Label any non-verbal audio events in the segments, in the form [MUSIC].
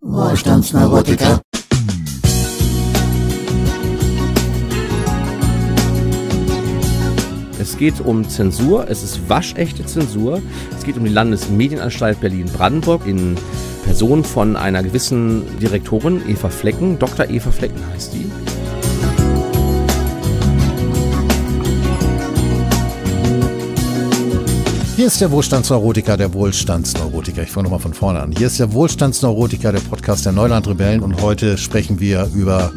Wohlstandsneurotiker. Es geht um Zensur, es ist waschechte Zensur. Es geht um die Landesmedienanstalt Berlin-Brandenburg in Person von einer gewissen Direktorin, Eva Flecken. Dr. Eva Flecken heißt die. Hier ist der Wohlstandsneurotiker, der Wohlstandsneurotiker. Ich fange nochmal von vorne an. Hier ist der Wohlstandsneurotiker, der Podcast der Neuland-Rebellen und heute sprechen wir über,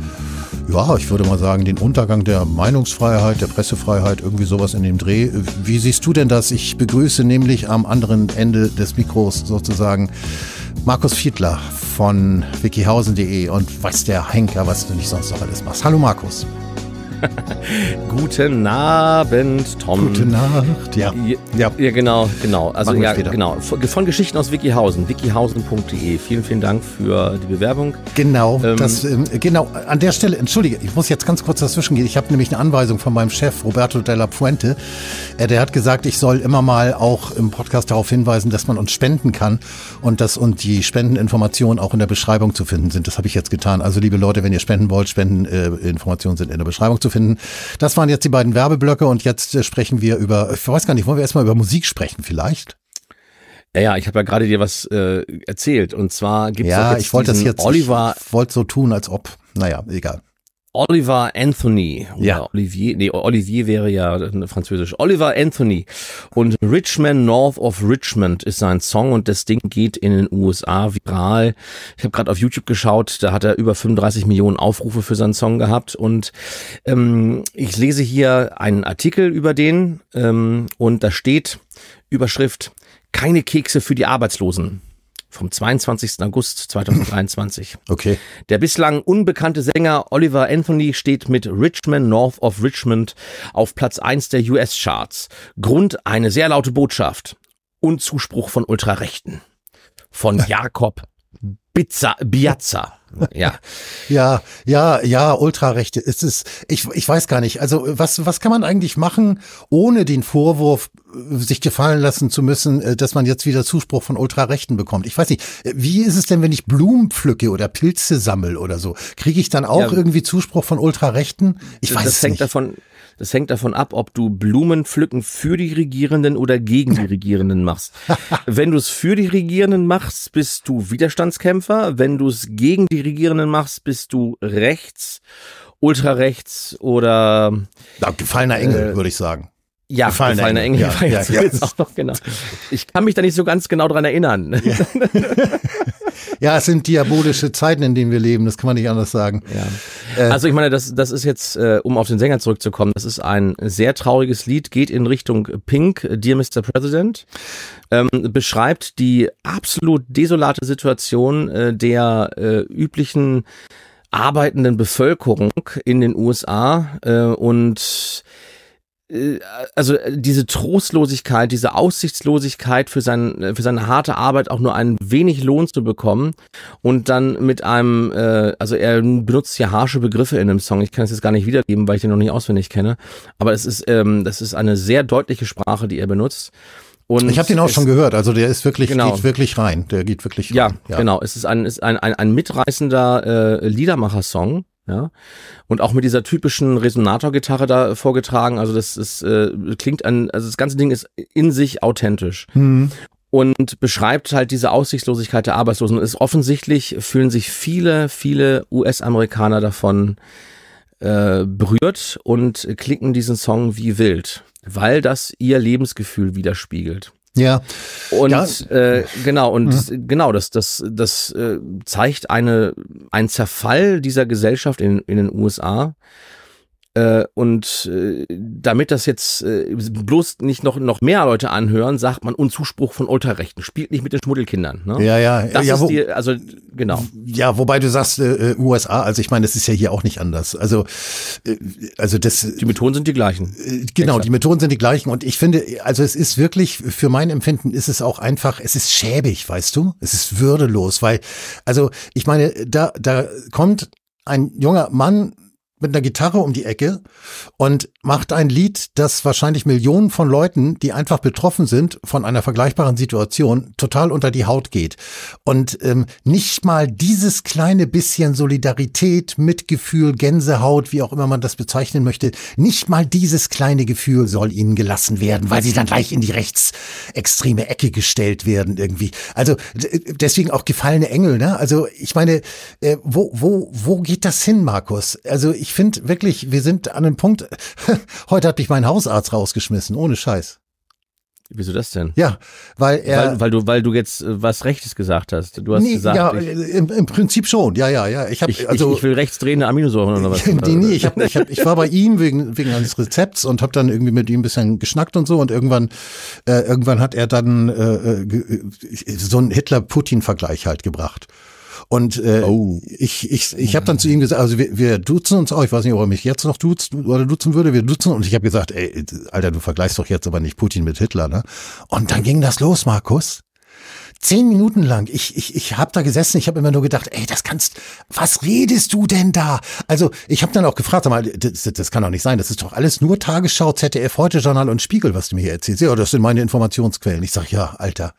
ja, ich würde mal sagen, den Untergang der Meinungsfreiheit, der Pressefreiheit, irgendwie sowas in dem Dreh. Wie siehst du denn das? Ich begrüße nämlich am anderen Ende des Mikros sozusagen Markus Fiedler von wikihausen.de und was der Henker, was du nicht sonst noch alles machst. Hallo Markus. [LAUGHS] Guten Abend, Tom. Gute Nacht, ja. Ja, ja genau, genau. Also ja, später. genau. Von, von Geschichten aus Wikihausen, wikihausen.de. Vielen, vielen Dank für die Bewerbung. Genau, Ähm, das, ähm, genau, an der Stelle, entschuldige, ich muss jetzt ganz kurz dazwischen gehen. Ich habe nämlich eine Anweisung von meinem Chef, Roberto Della Fuente. Äh, der hat gesagt, ich soll immer mal auch im Podcast darauf hinweisen, dass man uns spenden kann und dass und die Spendeninformationen auch in der Beschreibung zu finden sind. Das habe ich jetzt getan. Also liebe Leute, wenn ihr spenden wollt, Spendeninformationen sind in der Beschreibung zu finden. Das waren jetzt die beiden Werbeblöcke und jetzt äh, sprechen wir über, ich weiß gar nicht, wollen wir erstmal über Musik sprechen vielleicht? Ja, ja, ich habe ja gerade dir was äh, erzählt. Und zwar gibt es Ja, ich wollte das jetzt, Oliver, ich wollte so tun, als ob, naja, egal. Oliver Anthony. Oder Ja. Olivier, nee, Olivier wäre ja äh, französisch. Oliver Anthony. Und Richmond North of Richmond ist sein Song und das Ding geht in den USA viral. Ich habe gerade auf YouTube geschaut, da hat er über 35 Millionen Aufrufe für seinen Song gehabt. Und ähm, ich lese hier einen Artikel über den ähm, und da steht Überschrift Keine Kekse für die Arbeitslosen. Vom 22. August 2023. [LAUGHS] Okay. Der bislang unbekannte Sänger Oliver Anthony steht mit Richmond North of Richmond auf Platz 1 der US-Charts. Grund eine sehr laute Botschaft und Zuspruch von Ultrarechten. Von [LAUGHS] Jakob Bizza, Biazza. Ja, [LAUGHS] Ja, ja, ja, Ultrarechte. Es ist, ich, ich weiß gar nicht. Also was, was kann man eigentlich machen, ohne den Vorwurf äh, sich gefallen lassen zu müssen, äh, dass man jetzt wieder Zuspruch von Ultrarechten bekommt? Ich weiß nicht. Äh, Wie ist es denn, wenn ich Blumen pflücke oder Pilze sammel oder so? Kriege ich dann auch Ja. irgendwie Zuspruch von Ultrarechten? Ich weiß das es hängt nicht. davon, das hängt davon ab, ob du Blumen pflücken für die Regierenden oder gegen die Regierenden machst. [LAUGHS] Wenn du es für die Regierenden machst, bist du Widerstandskämpfer. Wenn du es gegen die Regierenden machst, bist du rechts, ultrarechts oder Ja, gefallener Engel, würde ich sagen. Ja, Gefallener gefallener Engel. Engel. Ja, ja, ja. auch noch genau. Ich kann mich da nicht so ganz genau dran erinnern. [LAUGHS] Ja, es sind diabolische Zeiten, in denen wir leben. Das kann man nicht anders sagen. Ja. Also ich meine, das, das ist jetzt, äh, um auf den Sänger zurückzukommen, das ist ein sehr trauriges Lied, geht in Richtung Pink, Dear Mr. President, ähm, beschreibt die absolut desolate Situation äh, der äh, üblichen arbeitenden Bevölkerung in den USA äh, und äh, also äh, diese Trostlosigkeit, diese Aussichtslosigkeit für, sein, äh, für seine harte Arbeit auch nur ein wenig Lohn zu bekommen und dann mit einem, äh, also er benutzt hier harsche Begriffe in dem Song. Ich kann es jetzt gar nicht wiedergeben, weil ich den noch nicht auswendig kenne. Aber es ist, ähm, das ist eine sehr deutliche Sprache, die er benutzt. Und Ich habe den auch schon gehört. Also der ist wirklich, Genau. geht wirklich rein. Der geht wirklich ja, rein. genau. Es ist ein, ist ein, ein, ein mitreißender äh, Liedermacher-Song. Ja, und auch mit dieser typischen Resonator-Gitarre da vorgetragen. Also das ist, äh, klingt an, also das ganze Ding ist in sich authentisch Hm. und beschreibt halt diese Aussichtslosigkeit der Arbeitslosen. Und ist offensichtlich fühlen sich viele, viele US-Amerikaner davon äh, berührt und klicken diesen Song wie wild, weil das ihr Lebensgefühl widerspiegelt. Ja. Und Ja. äh, genau, und das- genau, das, das, das äh, zeigt eine, einen Zerfall dieser Gesellschaft in, in den USA. Äh, und äh, damit das jetzt äh, bloß nicht noch, noch mehr Leute anhören, sagt man und Zuspruch von Ultrarechten. Spielt nicht mit den Schmuddelkindern. Ne? Ja, ja. Das ja, ist wo, die, also genau. ja, wobei du sagst äh, äh, USA, also ich meine, das ist ja hier auch nicht anders. Also, äh, also das, Die Methoden sind die gleichen. Äh, Genau, die Methoden sind die gleichen und ich finde, also es ist wirklich, für mein Empfinden ist es auch einfach, es ist schäbig, weißt du? Es ist würdelos, weil, also ich meine, da, da kommt ein junger Mann mit einer Gitarre um die Ecke und macht ein Lied, das wahrscheinlich Millionen von Leuten, die einfach betroffen sind von einer vergleichbaren Situation, total unter die Haut geht. Und ähm, nicht mal dieses kleine bisschen Solidarität, Mitgefühl, Gänsehaut, wie auch immer man das bezeichnen möchte, nicht mal dieses kleine Gefühl soll ihnen gelassen werden, weil sie dann gleich in die rechtsextreme Ecke gestellt werden irgendwie. Also deswegen auch gefallene Engel, ne? Also ich meine, äh, wo, wo, wo geht das hin, Markus? Also ich finde wirklich, wir sind an einem Punkt, [LAUGHS] heute hat mich mein Hausarzt rausgeschmissen, ohne Scheiß. Wieso das denn? Ja, weil er. Weil, weil, du, weil du jetzt äh, was Rechtes gesagt hast. Du hast nee, gesagt. Ja, ich, im, im Prinzip schon. Ja, ja, ja. Ich, hab, ich, also, ich, ich will rechtsdrehende Aminosäuren oder was? [LAUGHS] nee, nee, ich, hab, ich, hab, ich war bei ihm wegen, wegen eines Rezepts und habe dann irgendwie mit ihm ein bisschen geschnackt und so und irgendwann, äh, irgendwann hat er dann äh, äh so einen Hitler-Putin-Vergleich halt gebracht. Und äh, oh. ich, ich, ich habe dann zu ihm gesagt, also wir, wir duzen uns auch, ich weiß nicht, ob er mich jetzt noch duzt oder duzen würde, wir duzen und ich habe gesagt, ey, Alter, du vergleichst doch jetzt aber nicht Putin mit Hitler, ne? Und dann ging das los, Markus. Zehn Minuten lang. Ich, ich, ich habe da gesessen, ich habe immer nur gedacht, ey, das kannst, was redest du denn da? Also ich habe dann auch gefragt, mal, das, das kann doch nicht sein, das ist doch alles nur Tagesschau, ZDF, Heute Journal und Spiegel, was du mir hier erzählst. Ja, das sind meine Informationsquellen. Ich sag, ja, Alter.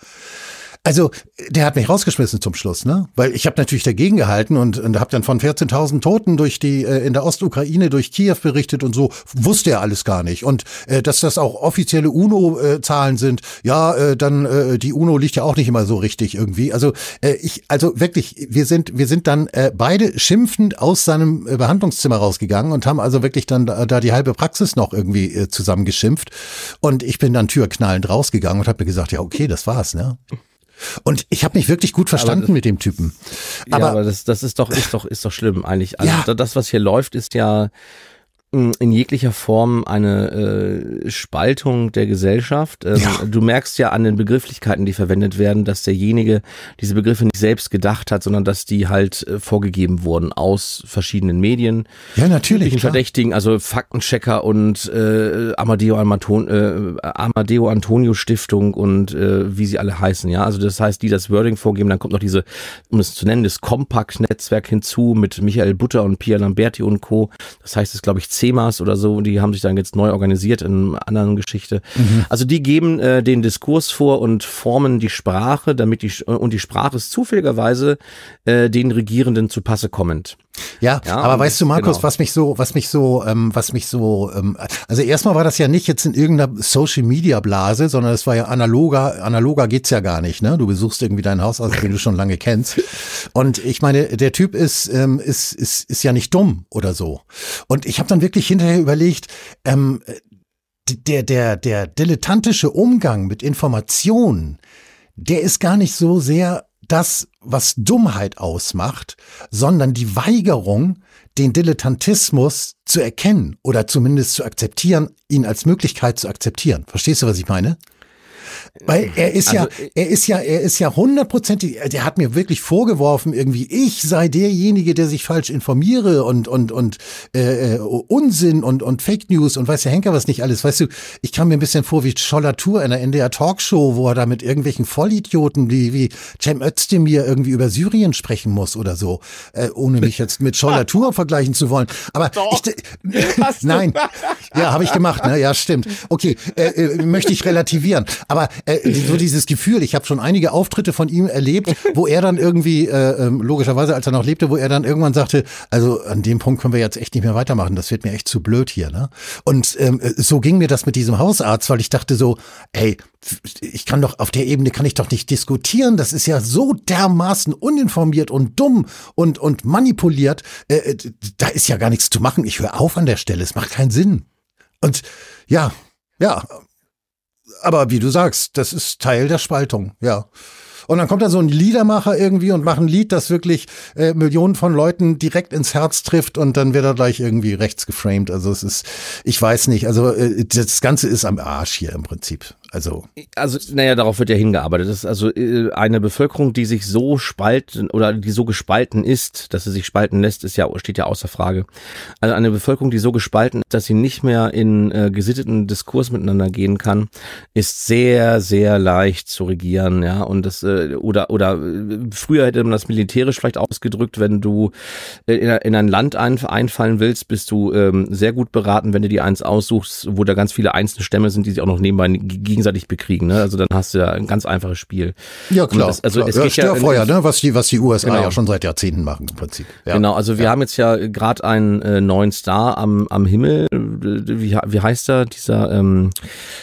Also, der hat mich rausgeschmissen zum Schluss, ne? Weil ich habe natürlich dagegen gehalten und, und habe dann von 14.000 Toten durch die äh, in der Ostukraine durch Kiew berichtet und so wusste er alles gar nicht und äh, dass das auch offizielle UNO-Zahlen sind. Ja, äh, dann äh, die UNO liegt ja auch nicht immer so richtig irgendwie. Also äh, ich, also wirklich, wir sind wir sind dann äh, beide schimpfend aus seinem äh, Behandlungszimmer rausgegangen und haben also wirklich dann da, da die halbe Praxis noch irgendwie äh, zusammengeschimpft und ich bin dann türknallend rausgegangen und habe mir gesagt, ja okay, das war's, ne? Und ich habe mich wirklich gut verstanden das, mit dem Typen. Aber, ja, aber das, das ist doch, ist doch, ist doch schlimm eigentlich. Also ja. das, was hier läuft, ist ja in jeglicher Form eine äh, Spaltung der Gesellschaft. Ähm, ja. Du merkst ja an den Begrifflichkeiten, die verwendet werden, dass derjenige diese Begriffe nicht selbst gedacht hat, sondern dass die halt äh, vorgegeben wurden aus verschiedenen Medien. Ja, natürlich. Verdächtigen, also Faktenchecker und äh, Amadeo, Amaton, äh, Amadeo Antonio Stiftung und äh, wie sie alle heißen. Ja, also das heißt, die das Wording vorgeben, dann kommt noch diese, um es zu nennen, das Compact-Netzwerk hinzu mit Michael Butter und Pia Lamberti und Co. Das heißt, es glaube ich CEMAS oder so, die haben sich dann jetzt neu organisiert in einer anderen Geschichte. Mhm. Also die geben äh, den Diskurs vor und formen die Sprache, damit die und die Sprache ist zufälligerweise äh, den Regierenden zu Passe kommend. Ja, ja aber weißt du, Markus, genau. was mich so, was mich so, ähm, was mich so, ähm, also erstmal war das ja nicht jetzt in irgendeiner Social Media Blase, sondern es war ja analoger, analoger geht's ja gar nicht, ne? Du besuchst irgendwie dein Haus, also den du schon lange kennst. Und ich meine, der Typ ist, ähm, ist, ist, ist ja nicht dumm oder so. Und ich habe dann wirklich hinterher überlegt, ähm, der, der, der dilettantische Umgang mit Informationen, der ist gar nicht so sehr das, was Dummheit ausmacht, sondern die Weigerung, den Dilettantismus zu erkennen oder zumindest zu akzeptieren, ihn als Möglichkeit zu akzeptieren. Verstehst du, was ich meine? Weil er ist also, ja, er ist ja, er ist ja hundertprozentig, der hat mir wirklich vorgeworfen, irgendwie, ich sei derjenige, der sich falsch informiere und, und, und äh, äh, Unsinn und, und Fake News und weiß der Henker was nicht alles. Weißt du, ich kam mir ein bisschen vor wie Schollatur in der NDR Talkshow, wo er da mit irgendwelchen Vollidioten wie, wie Cem Özdemir irgendwie über Syrien sprechen muss oder so, äh, ohne mich jetzt mit Schollatur [LAUGHS] vergleichen zu wollen. Aber Doch, ich, nein, [LAUGHS] ja, habe ich gemacht, ne? Ja, stimmt. Okay, äh, äh, möchte ich relativieren. Aber äh, so [LAUGHS] dieses Gefühl, ich habe schon einige Auftritte von ihm erlebt, wo er dann irgendwie, äh, ähm, logischerweise als er noch lebte, wo er dann irgendwann sagte, also an dem Punkt können wir jetzt echt nicht mehr weitermachen, das wird mir echt zu blöd hier. Ne? Und ähm, so ging mir das mit diesem Hausarzt, weil ich dachte so, ey, ich kann doch, auf der Ebene kann ich doch nicht diskutieren, das ist ja so dermaßen uninformiert und dumm und, und manipuliert, äh, äh da ist ja gar nichts zu machen, ich höre auf an der Stelle, es macht keinen Sinn. Und ja, ja, aber wie du sagst, das ist Teil der Spaltung, ja. Und dann kommt da so ein Liedermacher irgendwie und macht ein Lied, das wirklich äh, Millionen von Leuten direkt ins Herz trifft und dann wird er gleich irgendwie rechts geframed. Also es ist, ich weiß nicht, also äh, das Ganze ist am Arsch hier im Prinzip. Also, also, naja, darauf wird ja hingearbeitet. Das ist also äh, eine Bevölkerung, die sich so spalten oder die so gespalten ist, dass sie sich spalten lässt, ist ja steht ja außer Frage. Also eine Bevölkerung, die so gespalten ist, dass sie nicht mehr in äh, gesitteten Diskurs miteinander gehen kann, ist sehr, sehr leicht zu regieren, ja. Und das äh, oder oder äh, früher hätte man das militärisch vielleicht ausgedrückt, wenn du äh, in, in ein Land ein, einfallen willst, bist du ähm, sehr gut beraten, wenn du die eins aussuchst, wo da ganz viele einzelne Stämme sind, die sich auch noch nebenbei gegen gegenseitig bekriegen. Ne? Also dann hast du ja ein ganz einfaches Spiel. Ja, klar. Das, also klar. es ja, geht Störfeuer, ja, ne? was, die, was die USA genau. ja schon seit Jahrzehnten machen im Prinzip. Ja. Genau, also wir haben jetzt ja gerade einen äh, neuen Star am, am Himmel. Wie, wie heißt er? Dieser ähm,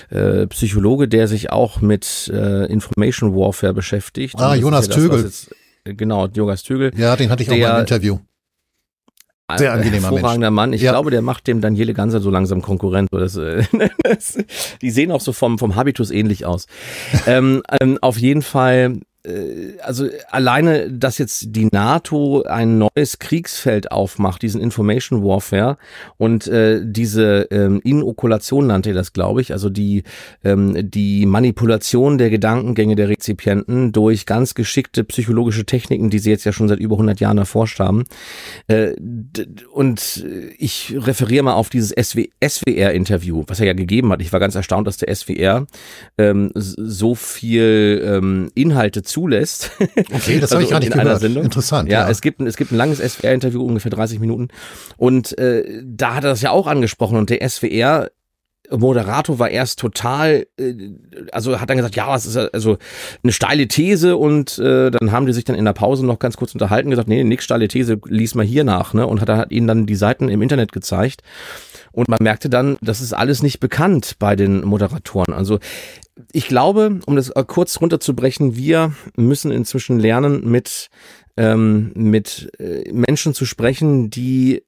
äh, Psychologe, der sich auch mit äh, Information Warfare beschäftigt. Ah, Jonas ja Tögel. Jetzt, genau, Jonas Tögel. Ja, den hatte ich auch mal im Interview. Sehr angenehmer hervorragender Mann. Ich ja. glaube, der macht dem Daniele Ganser so langsam Konkurrent. Das, äh, [LAUGHS] das, die sehen auch so vom, vom Habitus ähnlich aus. ähm, ähm, auf jeden Fall äh, also alleine, dass jetzt die NATO ein neues Kriegsfeld aufmacht, diesen Information Warfare und äh, diese ähm, Inokulation nannte das, glaube ich, also die ähm, die Manipulation der Gedankengänge der Rezipienten durch ganz geschickte psychologische Techniken, die sie jetzt ja schon seit über 100 Jahren erforscht haben. Äh, und ich referiere mal auf dieses SWR-Interview, was er ja gegeben hat. Ich war ganz erstaunt, dass der SWR ähm, so viel ähm, Inhalte zulässt. [LAUGHS] Okay, das also habe ich gar nicht gehört. Sendung. Interessant. Ja, ja, es gibt es gibt ein langes SWR-Interview, ungefähr 30 Minuten, und äh, da hat er das ja auch angesprochen und der SWR Moderator war erst total, äh, also hat dann gesagt, ja, das ist also eine steile These und äh, dann haben die sich dann in der Pause noch ganz kurz unterhalten, gesagt, nee, nix steile These, lies mal hier nach, ne? Und hat, hat ihnen dann die Seiten im Internet gezeigt. Und man merkte dann, das ist alles nicht bekannt bei den Moderatoren. Also ich glaube, um das kurz runterzubrechen, wir müssen inzwischen lernen, mit, ähm, mit äh, Menschen zu sprechen, die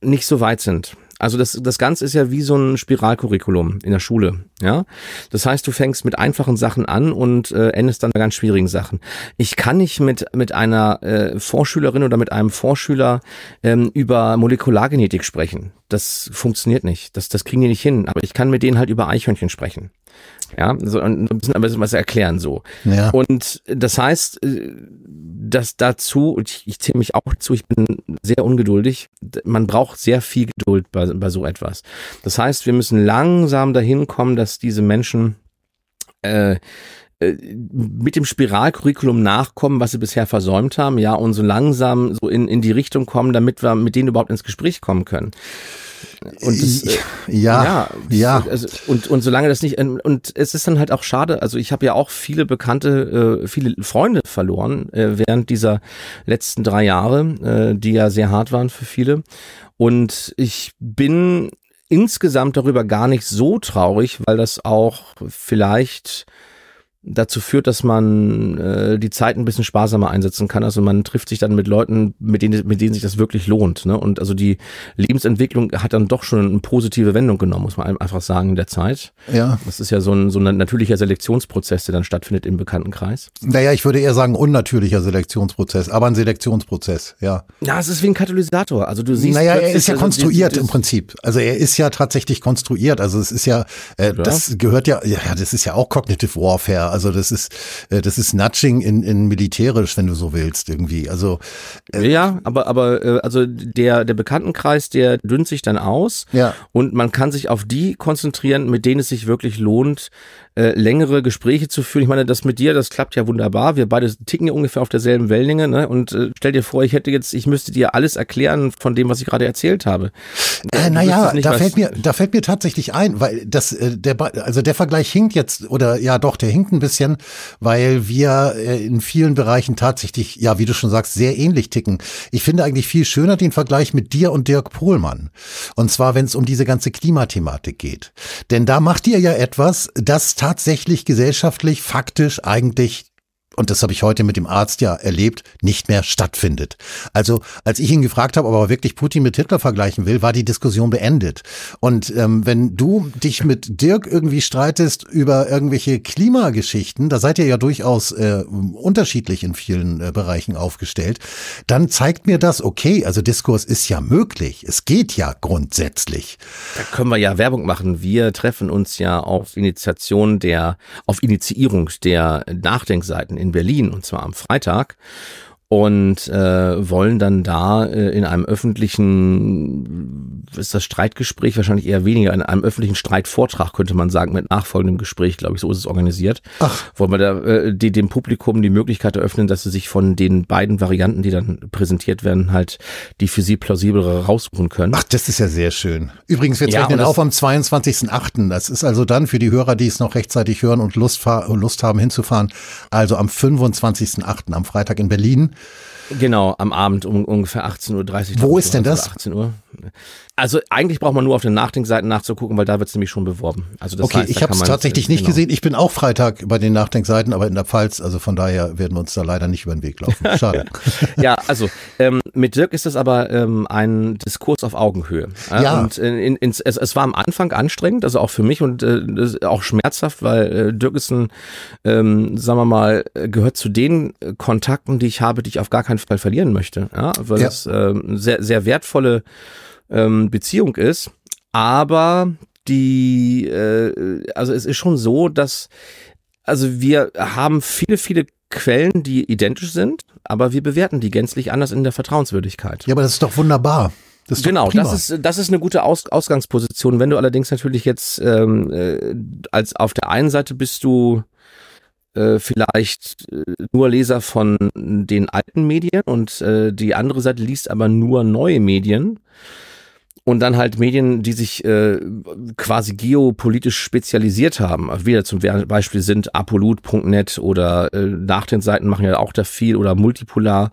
nicht so weit sind. Also das, das Ganze ist ja wie so ein Spiralcurriculum in der Schule. Ja, das heißt, du fängst mit einfachen Sachen an und äh, endest dann bei ganz schwierigen Sachen. Ich kann nicht mit mit einer äh, Vorschülerin oder mit einem Vorschüler ähm, über Molekulargenetik sprechen. Das funktioniert nicht. Das das kriegen die nicht hin. Aber ich kann mit denen halt über Eichhörnchen sprechen. Ja, so ein bisschen, ein bisschen was erklären so. Ja. Und das heißt, äh, dass dazu, ich, ich zähle mich auch zu, ich bin sehr ungeduldig. Man braucht sehr viel Geduld bei, bei so etwas. Das heißt, wir müssen langsam dahin kommen, dass diese Menschen äh, äh, mit dem Spiralcurriculum nachkommen, was sie bisher versäumt haben, ja, und so langsam so in, in die Richtung kommen, damit wir mit denen überhaupt ins Gespräch kommen können. Und das, äh, ja, ja, ja. Also, und, und solange das nicht, und es ist dann halt auch schade, also ich habe ja auch viele Bekannte, äh, viele Freunde verloren äh, während dieser letzten drei Jahre, äh, die ja sehr hart waren für viele. Und ich bin insgesamt darüber gar nicht so traurig, weil das auch vielleicht dazu führt, dass man äh, die Zeit ein bisschen sparsamer einsetzen kann. Also man trifft sich dann mit Leuten, mit denen, mit denen sich das wirklich lohnt. Ne? Und also die Lebensentwicklung hat dann doch schon eine positive Wendung genommen, muss man einfach sagen, in der Zeit. Ja. Das ist ja so ein, so ein natürlicher Selektionsprozess, der dann stattfindet im Bekanntenkreis. Naja, ich würde eher sagen unnatürlicher Selektionsprozess, aber ein Selektionsprozess, ja. Ja, es ist wie ein Katalysator. Also du siehst. Naja, er ist ja also konstruiert im Prinzip. Also er ist ja tatsächlich konstruiert. Also es ist ja, äh, das gehört ja, ja, das ist ja auch Cognitive Warfare also das ist, äh, das ist Nudging in, in militärisch, wenn du so willst, irgendwie. Also äh, ja, aber aber äh, also der der Bekanntenkreis, der dünnt sich dann aus. Ja. Und man kann sich auf die konzentrieren, mit denen es sich wirklich lohnt, äh, längere Gespräche zu führen. Ich meine, das mit dir, das klappt ja wunderbar. Wir beide ticken ja ungefähr auf derselben Wellenlänge. Ne? Und äh, stell dir vor, ich hätte jetzt, ich müsste dir alles erklären von dem, was ich gerade erzählt habe. Äh, naja, da fällt mir, da fällt mir tatsächlich ein, weil das, äh, der, also der Vergleich hinkt jetzt oder ja, doch, der hinkt ein bisschen, weil wir äh, in vielen Bereichen tatsächlich, ja, wie du schon sagst, sehr ähnlich ticken. Ich finde eigentlich viel schöner den Vergleich mit dir und Dirk Pohlmann. Und zwar, wenn es um diese ganze Klimathematik geht. Denn da macht ihr ja etwas, das tatsächlich gesellschaftlich, faktisch eigentlich und das habe ich heute mit dem Arzt ja erlebt, nicht mehr stattfindet. Also als ich ihn gefragt habe, ob er wirklich Putin mit Hitler vergleichen will, war die Diskussion beendet. Und ähm, wenn du dich mit Dirk irgendwie streitest über irgendwelche Klimageschichten, da seid ihr ja durchaus äh, unterschiedlich in vielen äh, Bereichen aufgestellt, dann zeigt mir das, okay, also Diskurs ist ja möglich. Es geht ja grundsätzlich. Da können wir ja Werbung machen. Wir treffen uns ja auf Initiation der, auf Initiierung der Nachdenkseiten in Berlin und zwar am Freitag und äh, wollen dann da äh, in einem öffentlichen, ist das Streitgespräch wahrscheinlich eher weniger, in einem öffentlichen Streitvortrag könnte man sagen, mit nachfolgendem Gespräch, glaube ich, so ist es organisiert. Ach. Wollen wir da äh, die, dem Publikum die Möglichkeit eröffnen, dass sie sich von den beiden Varianten, die dann präsentiert werden, halt die für sie plausiblere raussuchen können. Ach, das ist ja sehr schön. Übrigens, wir zeichnen ja, auf am 22.08. Das ist also dann für die Hörer, die es noch rechtzeitig hören und Lust, Lust haben hinzufahren, also am 25.08. am Freitag in Berlin. Genau, am Abend um ungefähr 18.30 Uhr. Wo ist denn das? 18 Uhr. Also eigentlich braucht man nur auf den Nachdenkseiten nachzugucken, weil da wird es nämlich schon beworben. Also das okay, heißt, ich habe es tatsächlich nicht genau. gesehen. Ich bin auch Freitag bei den Nachdenkseiten, aber in der Pfalz, also von daher werden wir uns da leider nicht über den Weg laufen. [LAUGHS] Schade. ja, also ähm, mit Dirk ist das aber ähm, ein Diskurs auf Augenhöhe. Äh, ja. Und in, in, in, es, es war am Anfang anstrengend, also auch für mich und äh, auch schmerzhaft, weil äh, Dirk ist ein, ähm, sagen wir mal, gehört zu den Kontakten, die ich habe, die ich auf gar keinen Fall verlieren möchte. Ja, weil ja. das äh, sehr, sehr wertvolle ähm, Beziehung ist. Aber die, äh, also es ist schon so, dass, also wir haben viele, viele Quellen, die identisch sind, aber wir bewerten die gänzlich anders in der Vertrauenswürdigkeit. Ja, aber das ist doch wunderbar. Das genau, das ist, das ist eine gute Aus Ausgangsposition. Wenn du allerdings natürlich jetzt ähm, äh, als auf der einen Seite bist du äh, vielleicht äh, nur Leser von den alten Medien und äh, die andere Seite liest aber nur neue Medien und dann halt Medien, die sich äh, quasi geopolitisch spezialisiert haben. Also wieder zum Beispiel sind apolut.net oder äh, nach den Seiten machen ja auch da viel oder multipolar.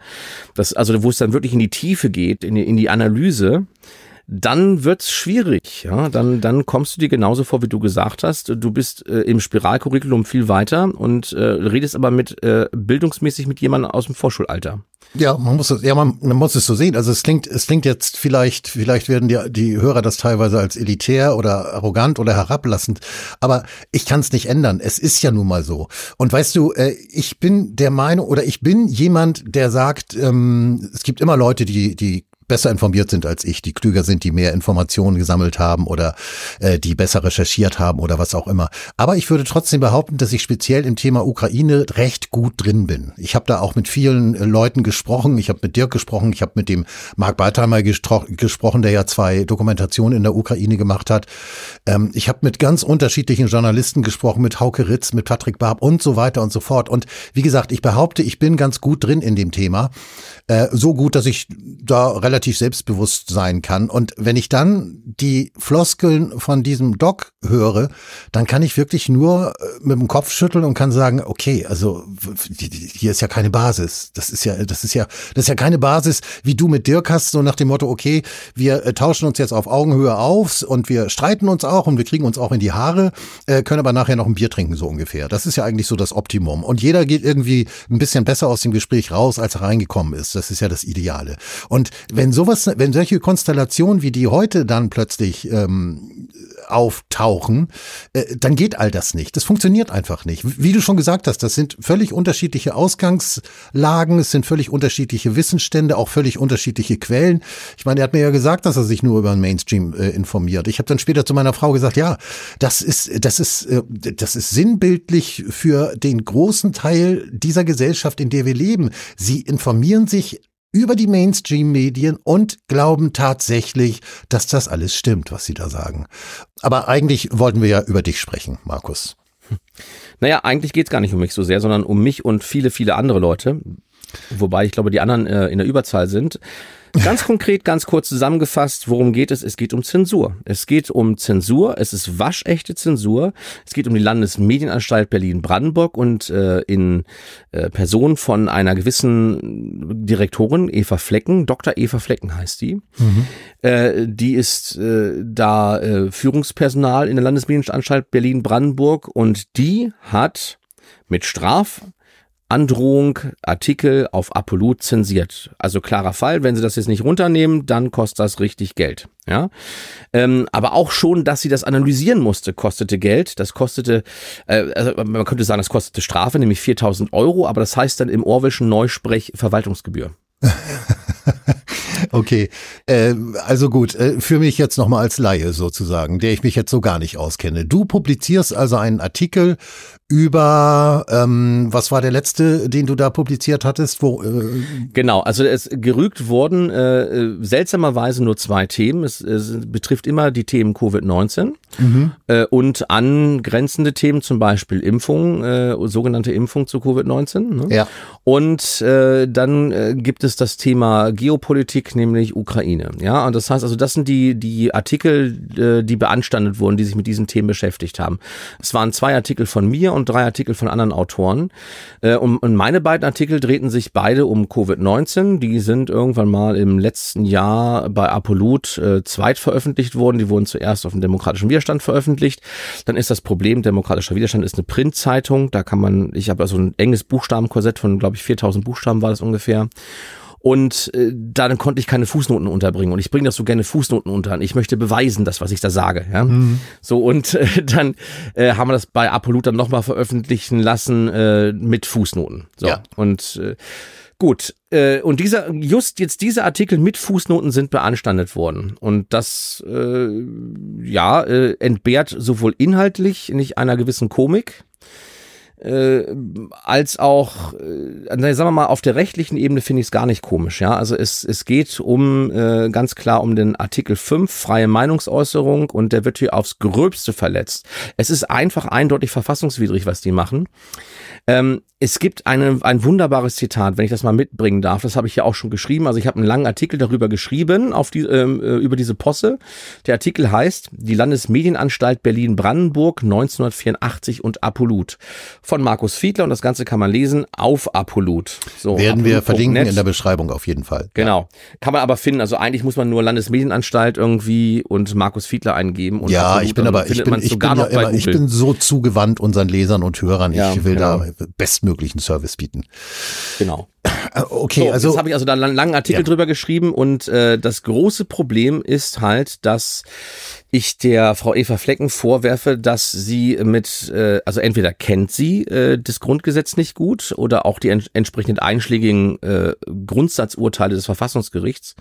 Das, also wo es dann wirklich in die Tiefe geht, in die, in die Analyse dann wird's schwierig. Ja, dann dann kommst du dir genauso vor, wie du gesagt hast. Du bist äh, im Spiralcurriculum viel weiter und äh, redest aber mit äh, bildungsmäßig mit jemandem aus dem Vorschulalter. Ja, man muss es, ja, man, man muss es so sehen. Also es klingt, es klingt jetzt vielleicht, vielleicht werden die, die Hörer das teilweise als elitär oder arrogant oder herablassend, aber ich kann es nicht ändern. Es ist ja nun mal so. Und weißt du, äh, ich bin der Meinung oder ich bin jemand, der sagt, ähm, es gibt immer Leute, die, die besser informiert sind als ich, die klüger sind, die mehr Informationen gesammelt haben oder äh, die besser recherchiert haben oder was auch immer. Aber ich würde trotzdem behaupten, dass ich speziell im Thema Ukraine recht gut drin bin. Ich habe da auch mit vielen äh, Leuten gesprochen. Ich habe mit Dirk gesprochen. Ich habe mit dem Mark Beitheimer gesprochen, der ja zwei Dokumentationen in der Ukraine gemacht hat. Ähm, ich habe mit ganz unterschiedlichen Journalisten gesprochen, mit Hauke Ritz, mit Patrick Barb und so weiter und so fort. Und wie gesagt, ich behaupte, ich bin ganz gut drin in dem Thema. Äh, so gut, dass ich da relativ selbstbewusst sein kann. Und wenn ich dann die Floskeln von diesem Doc höre, dann kann ich wirklich nur äh, mit dem Kopf schütteln und kann sagen, okay, also hier ist ja keine Basis. Das ist ja, das ist ja, das ist ja keine Basis, wie du mit Dirk hast, so nach dem Motto, okay, wir äh, tauschen uns jetzt auf Augenhöhe auf und wir streiten uns auch und wir kriegen uns auch in die Haare, können aber nachher noch ein Bier trinken, so ungefähr. Das ist ja eigentlich so das Optimum. Und jeder geht irgendwie ein bisschen besser aus dem Gespräch raus, als er reingekommen ist. Das ist ja das Ideale. Und wenn sowas, wenn solche Konstellationen wie die heute dann plötzlich ähm, auftauchen, äh, dann geht all das nicht. Das funktioniert einfach nicht. Wie du schon gesagt hast, das sind völlig unterschiedliche Ausgangslagen, es sind völlig unterschiedliche Wissensstände, auch völlig unterschiedliche Quellen. Ich meine, er hat mir ja gesagt, dass er sich nur über den Mainstream äh, informiert. Ich habe dann später zu meiner Frau gesagt, ja, das ist, das ist, äh, das ist sinnbildlich für den großen Teil dieser Gesellschaft, in der wir leben. Sie informieren sich über die Mainstream-Medien und glauben tatsächlich, dass das alles stimmt, was sie da sagen. Aber eigentlich wollten wir ja über dich sprechen, Markus. Naja, eigentlich geht's gar nicht um mich so sehr, sondern um mich und viele, viele andere Leute. Wobei ich glaube, die anderen äh, in der Überzahl sind. Ganz konkret, ganz kurz zusammengefasst, worum geht es? Es geht um Zensur. Es geht um Zensur, es ist waschechte Zensur. Es geht um die Landesmedienanstalt Berlin-Brandenburg und äh, in äh, Person von einer gewissen Direktorin, Eva Flecken, Dr. Eva Flecken heißt die. Mhm. Äh, die ist äh, da äh, Führungspersonal in der Landesmedienanstalt Berlin-Brandenburg und die hat mit Straf Androhung Artikel auf Apollut zensiert. Also klarer Fall, wenn sie das jetzt nicht runternehmen, dann kostet das richtig Geld. Ja, ähm, aber auch schon, dass sie das analysieren musste, kostete Geld. Das kostete, äh, also man könnte sagen, das kostete Strafe, nämlich 4000 Euro, aber das heißt dann im Orwellschen Neusprech Verwaltungsgebühr. [LAUGHS] [LAUGHS] Okay, äh, also gut, äh, für mich jetzt nochmal als Laie sozusagen, der ich mich jetzt so gar nicht auskenne. Du publizierst also einen Artikel über, ähm, was war der letzte, den du da publiziert hattest? Wo, äh genau, also es gerügt wurden äh, seltsamerweise nur zwei Themen. Es, es betrifft immer die Themen Covid-19 mhm. äh, und angrenzende Themen, zum Beispiel Impfung, äh, sogenannte Impfung zu Covid-19. Ne? Ja. Und äh, dann äh, gibt es das Thema Geopolitik, nämlich Ukraine. Ja, und das heißt also, das sind die, die Artikel, äh, die beanstandet wurden, die sich mit diesen Themen beschäftigt haben. Es waren zwei Artikel von mir und drei Artikel von anderen Autoren. Äh, und meine beiden Artikel drehten sich beide um Covid-19. Die sind irgendwann mal im letzten Jahr bei Apollut äh, zweit veröffentlicht worden. Die wurden zuerst auf dem Demokratischen Widerstand veröffentlicht. Dann ist das Problem, Demokratischer Widerstand ist eine Printzeitung. Da kann man, ich habe also ein enges Buchstabenkorsett von, glaube ich, 4000 Buchstaben war das ungefähr. Und äh, dann konnte ich keine Fußnoten unterbringen. Und ich bringe das so gerne Fußnoten unter. Ich möchte beweisen, das, was ich da sage. Ja? Mhm. So, und äh, dann äh, haben wir das bei Apollut dann nochmal veröffentlichen lassen äh, mit Fußnoten. So. Ja. Und äh, Gut, äh, und dieser, just jetzt diese Artikel mit Fußnoten sind beanstandet worden. Und das, äh, ja, äh, entbehrt sowohl inhaltlich nicht einer gewissen Komik, äh, als auch, äh, sagen wir mal, auf der rechtlichen Ebene finde ich es gar nicht komisch. Ja, also es, es geht um äh, ganz klar um den Artikel 5, freie Meinungsäußerung und der wird hier aufs Gröbste verletzt. Es ist einfach eindeutig verfassungswidrig, was die machen. Ähm, es gibt eine, ein wunderbares Zitat, wenn ich das mal mitbringen darf. Das habe ich ja auch schon geschrieben. Also ich habe einen langen Artikel darüber geschrieben, auf die, ähm, äh, über diese Posse. Der Artikel heißt Die Landesmedienanstalt Berlin-Brandenburg 1984 und Apollut von Markus Fiedler und das Ganze kann man lesen auf Apollut. So, Werden wir verlinken in der Beschreibung auf jeden Fall. Genau. Ja. Kann man aber finden. Also eigentlich muss man nur Landesmedienanstalt irgendwie und Markus Fiedler eingeben. Und ja, Apollut, ich bin aber ich bin, ich bin, ja immer, ich bin so zugewandt unseren Lesern und Hörern. Ich ja, will genau. da bestmöglichen Service bieten. Genau. Okay, so, also. Jetzt habe ich also da einen langen Artikel drüber geschrieben und äh, das große Problem ist halt, dass ich der Frau Eva Flecken vorwerfe, dass sie mit, äh, also entweder kennt sie äh, das Grundgesetz nicht gut oder auch die ents entsprechend einschlägigen äh, Grundsatzurteile des Verfassungsgerichts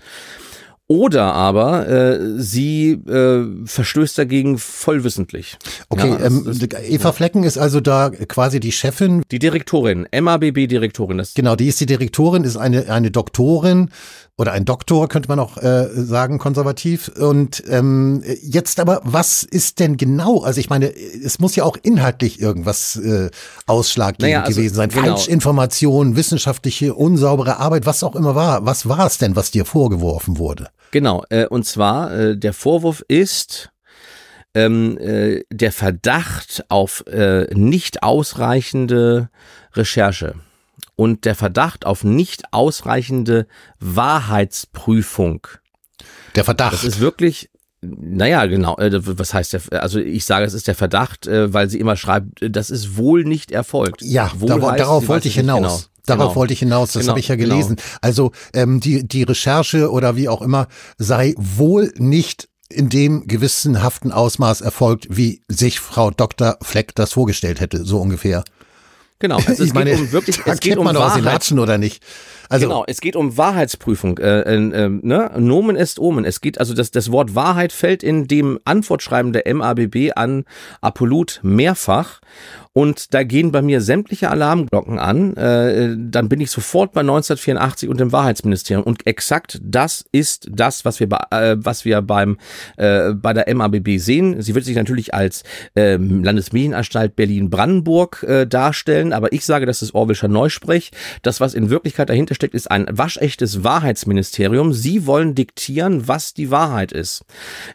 oder aber äh, sie äh, verstößt dagegen vollwissentlich. Okay, ja, ähm, ist, Eva Flecken ist also da quasi die Chefin. Die Direktorin, MABB-Direktorin. Genau, die ist die Direktorin, ist eine, eine Doktorin oder ein Doktor, könnte man auch äh, sagen, konservativ. Und ähm, jetzt aber, was ist denn genau? Also ich meine, es muss ja auch inhaltlich irgendwas äh, ausschlaggebend naja, also, gewesen sein. Genau. Falschinformation, wissenschaftliche, unsaubere Arbeit, was auch immer war. Was war es denn, was dir vorgeworfen wurde? Genau, äh, und zwar äh, der Vorwurf ist ähm, äh, der Verdacht auf äh, nicht ausreichende Recherche und der Verdacht auf nicht ausreichende Wahrheitsprüfung. Der Verdacht. Das ist wirklich, naja, genau. Äh, was heißt der? Also ich sage, es ist der Verdacht, äh, weil sie immer schreibt, das ist wohl nicht erfolgt. Ja, da, heißt, darauf wollte ich hinaus. Genau. Darauf genau. wollte ich hinaus, das genau, habe ich ja genau. gelesen. Genau. Also ähm, die, die Recherche oder wie auch immer sei wohl nicht in dem gewissenhaften Ausmaß erfolgt, wie sich Frau Dr. Fleck das vorgestellt hätte, so ungefähr. Genau, also es ich [LAUGHS] geht meine, um wirklich, es geht um man Wahrheit. Latschen oder nicht. Also genau, es geht um Wahrheitsprüfung. Äh, äh, ne? Nomen est Omen. Es geht also das, das Wort Wahrheit fällt in dem Antwortschreiben der MABB an Apollut mehrfach und da gehen bei mir sämtliche Alarmglocken an. Äh, dann bin ich sofort bei 1984 und dem Wahrheitsministerium. Und exakt das ist das, was wir, bei, äh, was wir beim, äh, bei der MABB sehen. Sie wird sich natürlich als äh, Landesmedienanstalt Berlin-Brandenburg äh, darstellen, aber ich sage, das ist Orwellscher Neusprech. Das, was in Wirklichkeit dahinter steckt, ist ein waschechtes Wahrheitsministerium. Sie wollen diktieren, was die Wahrheit ist.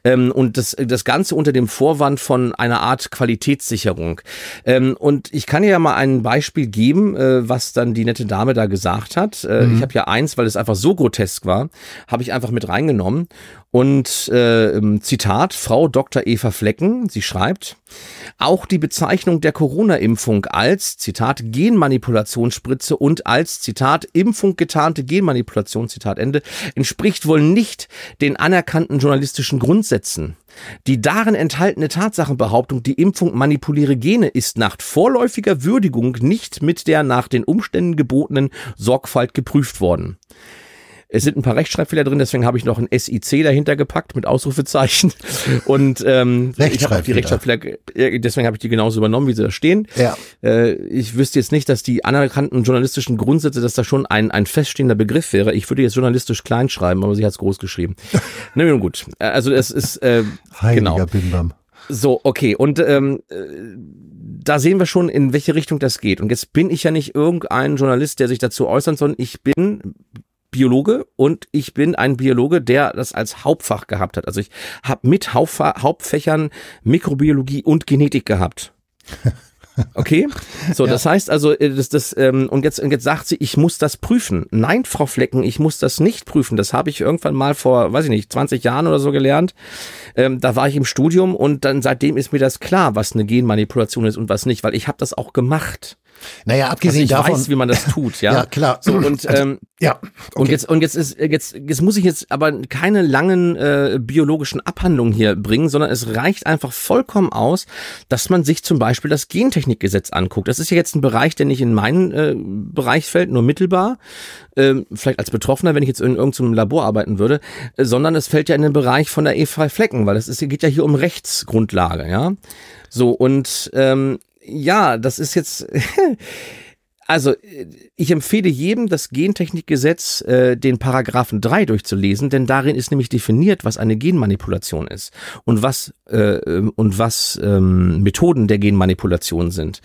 Ähm, und das, das Ganze unter dem Vorwand von einer Art Qualitätssicherung. Ähm, Ähm, und ich kann ja mal ein Beispiel geben, äh, was dann die nette Dame da gesagt hat. Äh, mhm. Ich habe ja eins, weil es einfach so grotesk war, habe ich einfach mit reingenommen. Und äh, Zitat, Frau Dr. Eva Flecken, sie schreibt, auch die Bezeichnung der Corona-Impfung als, Zitat, Genmanipulationsspritze und als, Zitat, Impfung getarnte Genmanipulation, Zitat Ende, entspricht wohl nicht den anerkannten journalistischen Grundsätzen. Die darin enthaltene Tatsachenbehauptung, die Impfung manipuliere Gene, ist nach vorläufiger Würdigung nicht mit der nach den Umständen gebotenen Sorgfalt geprüft worden. Es sind ein paar Rechtschreibfehler drin, deswegen habe ich noch ein SIC dahinter gepackt mit Ausrufezeichen. [LAUGHS] Und ähm, ich habe die Rechtschreibfehler, deswegen habe ich die genauso übernommen, wie sie da stehen. Ja. Äh, ich wüsste jetzt nicht, dass die anerkannten journalistischen Grundsätze, dass da schon ein, ein feststehender Begriff wäre. Ich würde jetzt journalistisch klein schreiben, aber sie hat es groß geschrieben. [LAUGHS] Na nun gut. Also es ist äh, Heiliger genau. Bimbam. So, okay. Und ähm, äh, da sehen wir schon, in welche Richtung das geht. Und jetzt bin ich ja nicht irgendein Journalist, der sich dazu äußert, sondern ich bin Biologe und ich bin ein Biologe, der das als Hauptfach gehabt hat. Also ich habe mit Hauptfächern Mikrobiologie und Genetik gehabt. [LAUGHS] Okay, so ja. das heißt also, äh, das, das ähm, und jetzt und jetzt sagt sie, ich muss das prüfen. Nein, Frau Flecken, ich muss das nicht prüfen. Das habe ich irgendwann mal vor, weiß ich nicht, 20 Jahren oder so gelernt. Ähm, da war ich im Studium und dann seitdem ist mir das klar, was eine Genmanipulation ist und was nicht, weil ich habe das auch gemacht. Naja, abgesehen also ich davon. Weiß, wie man das tut, ja. [LAUGHS] ja, klar. So, und, also, ähm, ja, okay. und jetzt, und jetzt ist, jetzt, jetzt muss ich jetzt aber keine langen äh, biologischen Abhandlungen hier bringen, sondern es reicht einfach vollkommen aus, dass man sich zum Beispiel das Gentechnikgesetz anguckt. Das ist ja jetzt ein Bereich, der nicht in meinen äh, Bereich fällt, nur mittelbar, äh, vielleicht als Betroffener, wenn ich jetzt in irgendeinem Labor arbeiten würde, äh, sondern es fällt ja in den Bereich von der Eva Flecken, weil es ist, geht ja hier um Rechtsgrundlage, ja. So, und ähm, ja, das ist jetzt. [LAUGHS] Also, ich empfehle jedem, das Gentechnikgesetz, äh, den Paragraphen 3 durchzulesen, denn darin ist nämlich definiert, was eine Genmanipulation ist und was, äh, und was ähm, Methoden der Genmanipulation sind.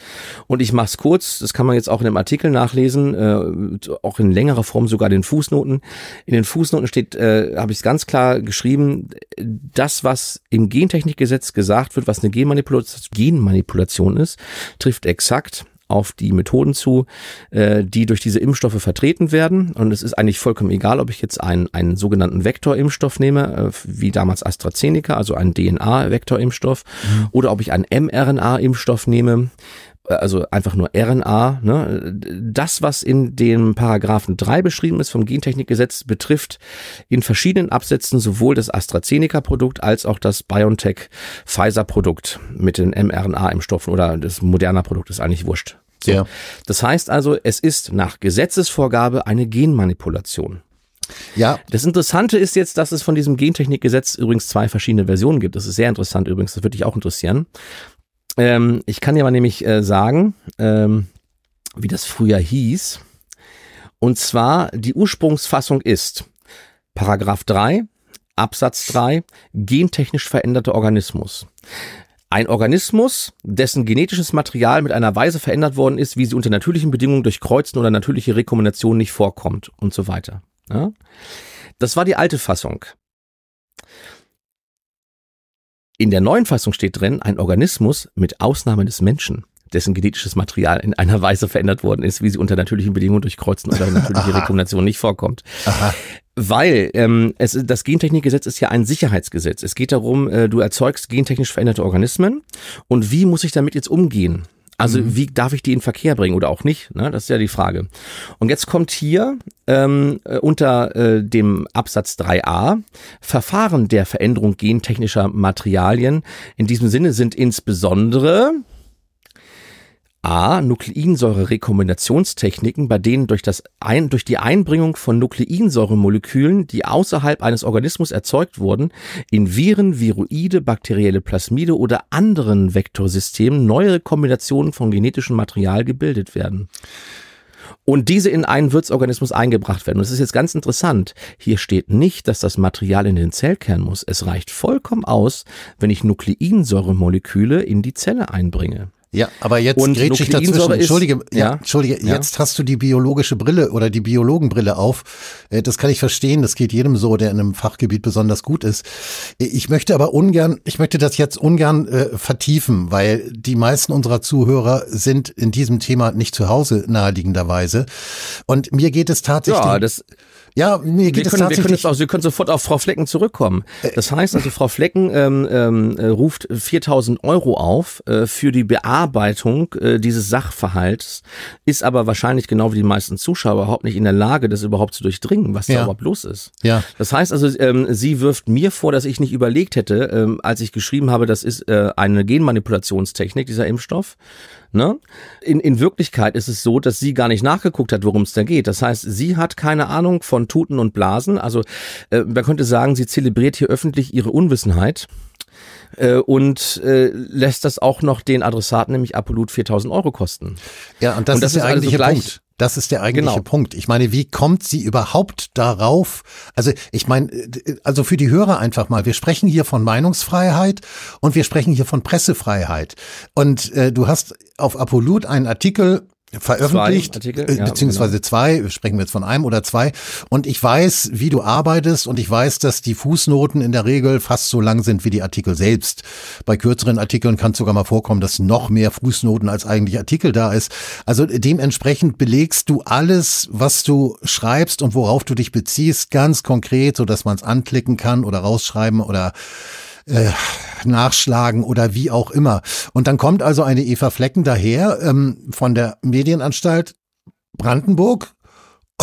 Und ich mache es kurz, das kann man jetzt auch in dem Artikel nachlesen, äh, auch in längerer Form sogar den Fußnoten. In den Fußnoten steht, äh, habe ich es ganz klar geschrieben, das, was im Gentechnikgesetz gesagt wird, was eine Genmanipulation, Genmanipulation ist, trifft exakt auf die Methoden zu, äh, die durch diese Impfstoffe vertreten werden. Und es ist eigentlich vollkommen egal, ob ich jetzt einen, einen sogenannten Vektorimpfstoff nehme, äh, wie damals AstraZeneca, also einen DNA-Vektorimpfstoff, mhm. oder ob ich einen mRNA-Impfstoff nehme also einfach nur RNA. Ne? Das, was in dem Paragraphen 3 beschrieben ist vom Gentechnikgesetz, betrifft in verschiedenen Absätzen sowohl das AstraZeneca-Produkt als auch das BioNTech-Pfizer-Produkt mit den mRNA-Impfstoffen oder das Moderna-Produkt ist eigentlich wurscht. So. Ja. Das heißt also, es ist nach Gesetzesvorgabe eine Genmanipulation. Ja. Das Interessante ist jetzt, dass es von diesem Gentechnikgesetz übrigens zwei verschiedene Versionen gibt. Das ist sehr interessant übrigens, das würde dich auch interessieren. Ähm, ich kann dir mal nämlich äh, sagen, ähm, wie das früher hieß. Und zwar, die Ursprungsfassung ist Paragraph 3, Absatz 3, gentechnisch veränderter Organismus. Ein Organismus, dessen genetisches Material mit einer Weise verändert worden ist, wie sie unter natürlichen Bedingungen durch Kreuzen oder natürliche Rekombination nicht vorkommt und so weiter. Ja? Das war die alte Fassung. In der neuen Fassung steht drin, ein Organismus mit Ausnahme des Menschen, dessen genetisches Material in einer [LAUGHS] Weise verändert worden ist, wie sie unter natürlichen Bedingungen durch Kreuzen oder natürliche [LAUGHS] Rekombination nicht vorkommt. Aha. Weil ähm, es, das Gentechnikgesetz ist ja ein Sicherheitsgesetz. Es geht darum, äh, du erzeugst gentechnisch veränderte Organismen und wie muss ich damit jetzt umgehen? Also mhm. wie darf ich die in Verkehr bringen oder auch nicht? Ne? Das ist ja die Frage. Und jetzt kommt hier ähm, äh, unter äh, dem Absatz 3a Verfahren der Veränderung gentechnischer Materialien. In diesem Sinne sind insbesondere A. Nukleinsäure-Rekombinationstechniken, bei denen durch, das ein, durch die Einbringung von Nukleinsäuremolekülen, die außerhalb eines Organismus erzeugt wurden, in Viren, Viroide, bakterielle Plasmide oder anderen Vektorsystemen neuere Kombinationen von genetischem Material gebildet werden und diese in einen Wirtsorganismus eingebracht werden. Und das ist jetzt ganz interessant. Hier steht nicht, dass das Material in den Zellkern muss. Es reicht vollkommen aus, wenn ich Nukleinsäuremoleküle in die Zelle einbringe. Ja, aber jetzt und grätsch ich dazwischen. Entschuldige, ist, ja, ja, Entschuldige, ja. jetzt hast du die biologische Brille oder die Biologenbrille auf. Äh, das kann ich verstehen, das geht jedem so, der in einem Fachgebiet besonders gut ist. Ich möchte aber ungern, ich möchte das jetzt ungern äh, vertiefen, weil die meisten unserer Zuhörer sind in diesem Thema nicht zu Hause naheliegenderweise. Und mir geht es tatsächlich. Ja, das ja, mir geht wir können, es tatsächlich. Wir können, auch, wir können sofort auf Frau Flecken zurückkommen. Äh, das heißt also, Frau Flecken ähm, ähm, äh, ruft 4000 Euro auf äh, für die Bearbeitung äh, dieses Sachverhalts, ist aber wahrscheinlich genau wie die meisten Zuschauer überhaupt nicht in der Lage, das überhaupt zu durchdringen, was ja. da überhaupt los ist. Ja. Das heißt also, ähm, sie wirft mir vor, dass ich nicht überlegt hätte, ähm, als ich geschrieben habe, das ist äh, eine Genmanipulationstechnik, dieser Impfstoff. Ne? In, in Wirklichkeit ist es so, dass sie gar nicht nachgeguckt hat, worum es da geht. Das heißt, sie hat keine Ahnung von Tuten und Blasen. Also äh, man könnte sagen, sie zelebriert hier öffentlich ihre Unwissenheit äh, und äh, lässt das auch noch den Adressaten, nämlich Apolut, 4000 Euro kosten. Ja, und das, und das ist der eigentliche also Punkt. Das ist der eigentliche genau. Punkt. Ich meine, wie kommt sie überhaupt darauf? Also ich meine, also für die Hörer einfach mal, wir sprechen hier von Meinungsfreiheit und wir sprechen hier von Pressefreiheit. Und äh, du hast auf Apolut einen Artikel veröffentlicht, Artikel, äh, ja, beziehungsweise genau. zwei, sprechen wir jetzt von einem oder zwei. Und ich weiß, wie du arbeitest und ich weiß, dass die Fußnoten in der Regel fast so lang sind wie die Artikel selbst. Bei kürzeren Artikeln kann es sogar mal vorkommen, dass noch mehr Fußnoten als eigentlich Artikel da ist. Also dementsprechend belegst du alles, was du schreibst und worauf du dich beziehst, ganz konkret, so dass man es anklicken kann oder rausschreiben oder äh, nachschlagen oder wie auch immer. Und dann kommt also eine Eva Flecken daher ähm, von der Medienanstalt Brandenburg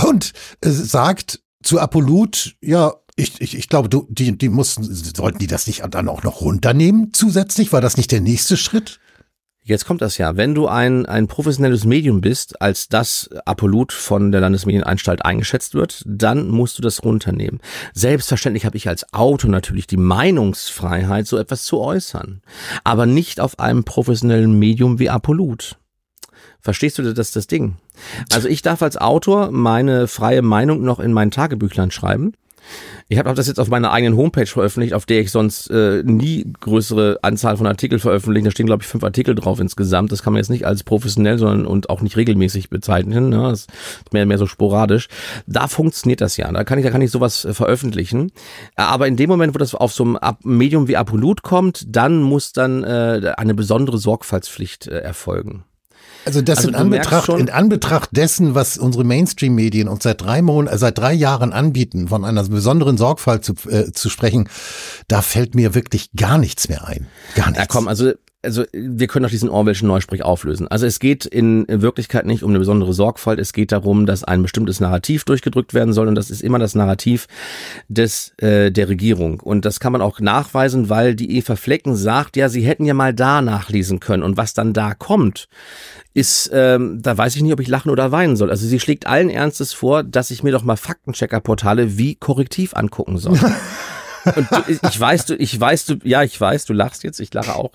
und äh, sagt zu Apollut, ja, ich, ich, ich glaube, du, die, die mussten, sollten die das nicht dann auch noch runternehmen zusätzlich? War das nicht der nächste Schritt? Jetzt kommt das ja. Wenn du ein, ein professionelles Medium bist, als das Apollut von der Landesmedienanstalt eingeschätzt wird, dann musst du das runternehmen. Selbstverständlich habe ich als Autor natürlich die Meinungsfreiheit, so etwas zu äußern. Aber nicht auf einem professionellen Medium wie Apollut. Verstehst du das, das, Ding? Also ich darf als Autor meine freie Meinung noch in mein Tagebüchlein schreiben. Ich habe das jetzt auf meiner eigenen Homepage veröffentlicht, auf der ich sonst äh, nie größere Anzahl von Artikeln veröffentliche. Da stehen, glaube ich, fünf Artikel drauf insgesamt. Das kann man jetzt nicht als professionell, sondern und auch nicht regelmäßig bezeichnen. Ne? Das ist mehr, mehr so sporadisch. Da funktioniert das ja. Da kann ich, da kann ich sowas äh, veröffentlichen. Aber in dem Moment, wo das auf so einem Medium wie Apolut kommt, dann muss dann äh, eine besondere Sorgfaltspflicht äh, erfolgen. Also das also in Anbetracht, in Anbetracht dessen, was unsere Mainstream-Medien uns seit drei Monaten, äh, seit drei Jahren anbieten, von einer besonderen Sorgfalt zu, äh, zu sprechen, da fällt mir wirklich gar nichts mehr ein. Gar nichts. Ja, komm, also also wir können doch diesen Orwellschen Neusprich auflösen. Also es geht in Wirklichkeit nicht um eine besondere Sorgfalt, es geht darum, dass ein bestimmtes Narrativ durchgedrückt werden soll und das ist immer das Narrativ des äh, der Regierung und das kann man auch nachweisen, weil die Eva Flecken sagt, ja, sie hätten ja mal da nachlesen können und was dann da kommt, ist, ähm, da weiß ich nicht, ob ich lachen oder weinen soll. Also sie schlägt allen Ernstes vor, dass ich mir doch mal Faktenchecker-Portale wie korrektiv angucken soll. [LAUGHS] Und du, ich weiß, du, ich weiß, du, ja, ich weiß, du lachst jetzt, ich lache auch.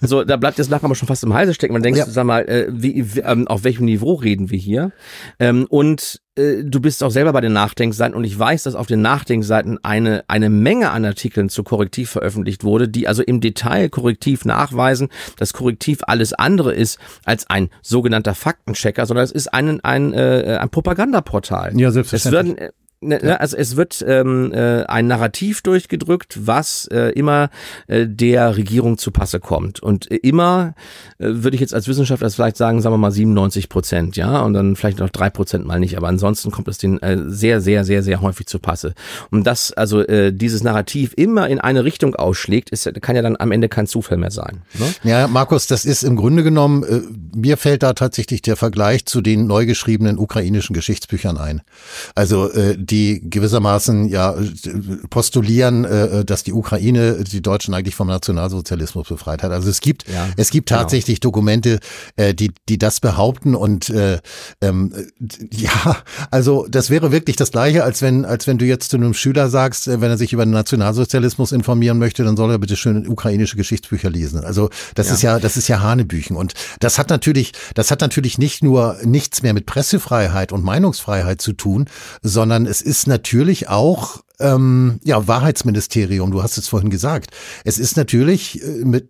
So, da bleibt das Lachen aber schon fast im Halse stecken. Man denkt, ja. sag mal, äh, wie, wie, ähm, auf welchem Niveau reden wir hier? Ähm, und äh, du bist auch selber bei den Nachdenkseiten und ich weiß, dass auf den Nachdenkseiten eine, eine Menge an Artikeln zu Korrektiv veröffentlicht wurde, die also im Detail Korrektiv nachweisen, dass Korrektiv alles andere ist als ein sogenannter Faktenchecker, sondern es ist ein, ein, äh, ein Propagandaportal. Ja, selbstverständlich. Ne, ne, also es wird ähm, äh, ein Narrativ durchgedrückt, was äh, immer äh, der Regierung zu Passe kommt. Und äh, immer äh, würde ich jetzt als Wissenschaftler vielleicht sagen, sagen wir mal 97 Prozent, ja, und dann vielleicht noch drei Prozent mal nicht. Aber ansonsten kommt es denen äh, sehr, sehr, sehr, sehr häufig zu Passe. Und dass also äh, dieses Narrativ immer in eine Richtung ausschlägt, ist, kann ja dann am Ende kein Zufall mehr sein. Ne? Ja, Markus, das ist im Grunde genommen, äh, mir fällt da tatsächlich der Vergleich zu den neu geschriebenen ukrainischen Geschichtsbüchern ein. Also äh, die gewissermaßen ja postulieren, äh, dass die Ukraine die Deutschen eigentlich vom Nationalsozialismus befreit hat. Also es gibt ja, es gibt genau. tatsächlich genau. Dokumente, äh, die die das behaupten und äh, ähm, ja, also das wäre wirklich das gleiche, als wenn als wenn du jetzt zu einem Schüler sagst, wenn er sich über den Nationalsozialismus informieren möchte, dann soll er bitte schön ukrainische Geschichtsbücher lesen. Also das ja. ist ja das ist ja Hanebüchen und das hat natürlich das hat natürlich nicht nur nichts mehr mit Pressefreiheit und Meinungsfreiheit zu tun, sondern es es ist natürlich auch ähm, ja, Wahrheitsministerium, du hast es vorhin gesagt. Es ist natürlich äh, mit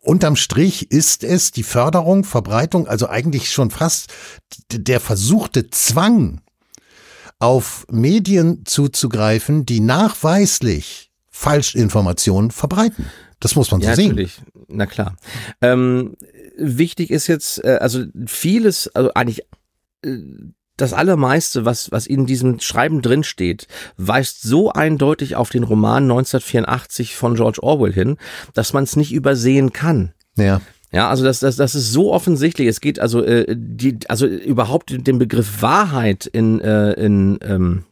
unterm Strich ist es die Förderung, Verbreitung, also eigentlich schon fast der versuchte Zwang auf Medien zuzugreifen, die nachweislich Falschinformationen verbreiten. Das muss man so ja, sehen. Natürlich, na klar. Ähm, wichtig ist jetzt, äh, also vieles, also eigentlich äh, das allermeiste, was, was in diesem Schreiben drinsteht, weist so eindeutig auf den Roman 1984 von George Orwell hin, dass man es nicht übersehen kann. Ja. Ja, also das, das, das ist so offensichtlich. Es geht also äh, die, also überhaupt den Begriff Wahrheit in, äh, in ähm,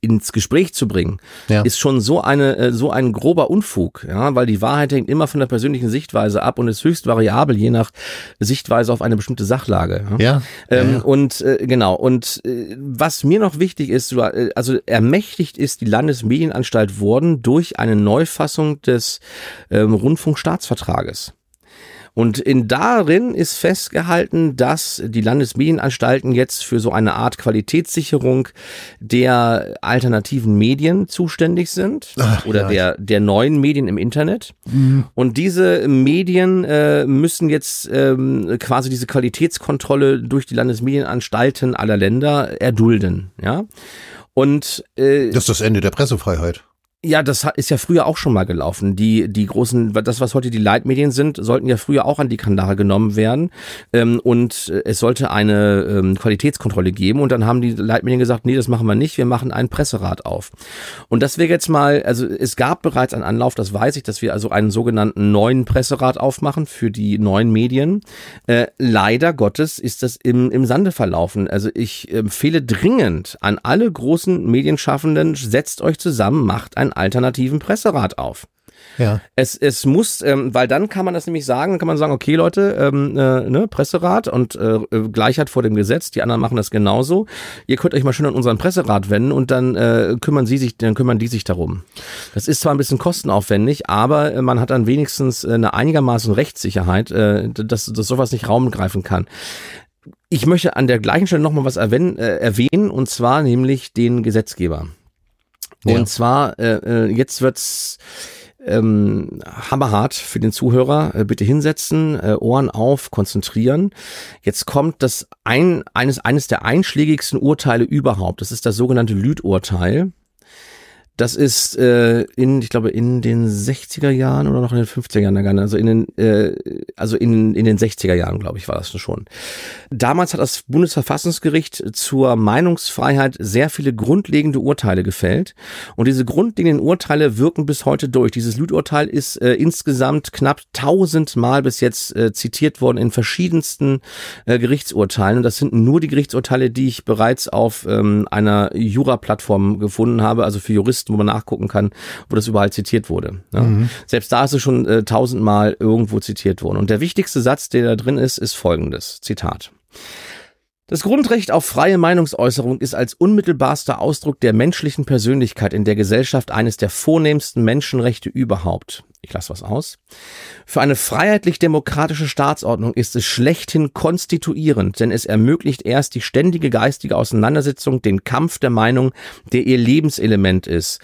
ins Gespräch zu bringen, ja. ist schon so eine äh, so ein grober Unfug, ja, weil die Wahrheit hängt immer von der persönlichen Sichtweise ab und ist höchst variabel je nach Sichtweise auf eine bestimmte Sachlage. Ja, ja. Ähm, ja. und äh, genau und äh, was mir noch wichtig ist, äh, also ermächtigt ist die Landesmedienanstalt worden durch eine Neufassung des ähm, Rundfunkstaatsvertrages. Und in darin ist festgehalten, dass die Landesmedienanstalten jetzt für so eine Art Qualitätssicherung der alternativen Medien zuständig sind Ach, oder ja. der, der neuen Medien im Internet. Mhm. Und diese Medien äh, müssen jetzt ähm, quasi diese Qualitätskontrolle durch die Landesmedienanstalten aller Länder erdulden. Ja. Und äh, das ist das Ende der Pressefreiheit. Ja, das ist ja früher auch schon mal gelaufen. Die, die großen, das, was heute die Leitmedien sind, sollten ja früher auch an die Kandare genommen werden. Ähm, und es sollte eine ähm, Qualitätskontrolle geben. Und dann haben die Leitmedien gesagt, nee, das machen wir nicht, wir machen ein Presserat auf. Und das wäre jetzt mal, also es gab bereits einen Anlauf, das weiß ich, dass wir also einen sogenannten neuen Presserat aufmachen für die neuen Medien. Äh, leider Gottes ist das im, im Sande verlaufen. Also ich empfehle dringend an alle großen Medienschaffenden, setzt euch zusammen, macht ein alternativen Presserat auf. Ja. Es, es muss, ähm, weil dann kann man das nämlich sagen, dann kann man sagen, okay Leute, ähm, äh, ne, Presserat und äh, Gleichheit vor dem Gesetz, die anderen machen das genauso. Ihr könnt euch mal schön an unseren Presserat wenden und dann äh, kümmern sie sich, dann kümmern die sich darum. Das ist zwar ein bisschen kostenaufwendig, aber äh, man hat dann wenigstens äh, eine einigermaßen Rechtssicherheit, äh, dass, dass sowas nicht Raum greifen kann. Ich möchte an der gleichen Stelle nochmal was erwähnen, äh, erwähnen, und zwar nämlich den Gesetzgeber. Ja. Und zwar, äh, äh, jetzt wird's ähm, hammerhart für den Zuhörer. Äh, bitte hinsetzen, äh, Ohren auf, konzentrieren. Jetzt kommt das ein, eines, eines der einschlägigsten Urteile überhaupt. Das ist das sogenannte Lüd-Urteil. Das ist äh, in, ich glaube, in den 60er Jahren oder noch in den 50er Jahren, also in den, äh, also in, in den 60er Jahren, glaube ich, war das schon. Damals hat das Bundesverfassungsgericht zur Meinungsfreiheit sehr viele grundlegende Urteile gefällt. Und diese grundlegenden Urteile wirken bis heute durch. Dieses Lüdurteil ist äh, insgesamt knapp tausendmal bis jetzt äh, zitiert worden in verschiedensten äh, Gerichtsurteilen. Und das sind nur die Gerichtsurteile, die ich bereits auf ähm, einer Jura-Plattform gefunden habe, also für Juristen wo man nachgucken kann, wo das überall zitiert wurde. Ja. Mhm. Selbst da ist es schon äh, tausendmal irgendwo zitiert worden. Und der wichtigste Satz, der da drin ist, ist folgendes. Zitat. Das Grundrecht auf freie Meinungsäußerung ist als unmittelbarster Ausdruck der menschlichen Persönlichkeit in der Gesellschaft eines der vornehmsten Menschenrechte überhaupt. Ich lasse was aus. Für eine freiheitlich-demokratische Staatsordnung ist es schlechthin konstituierend, denn es ermöglicht erst die ständige geistige Auseinandersetzung, den Kampf der Meinung, der ihr Lebenselement ist.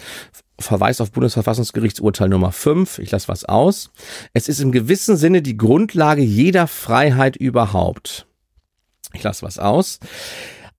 Verweis auf Bundesverfassungsgerichtsurteil Nummer 5. Ich lasse was aus. Es ist im gewissen Sinne die Grundlage jeder Freiheit überhaupt ich lasse was aus.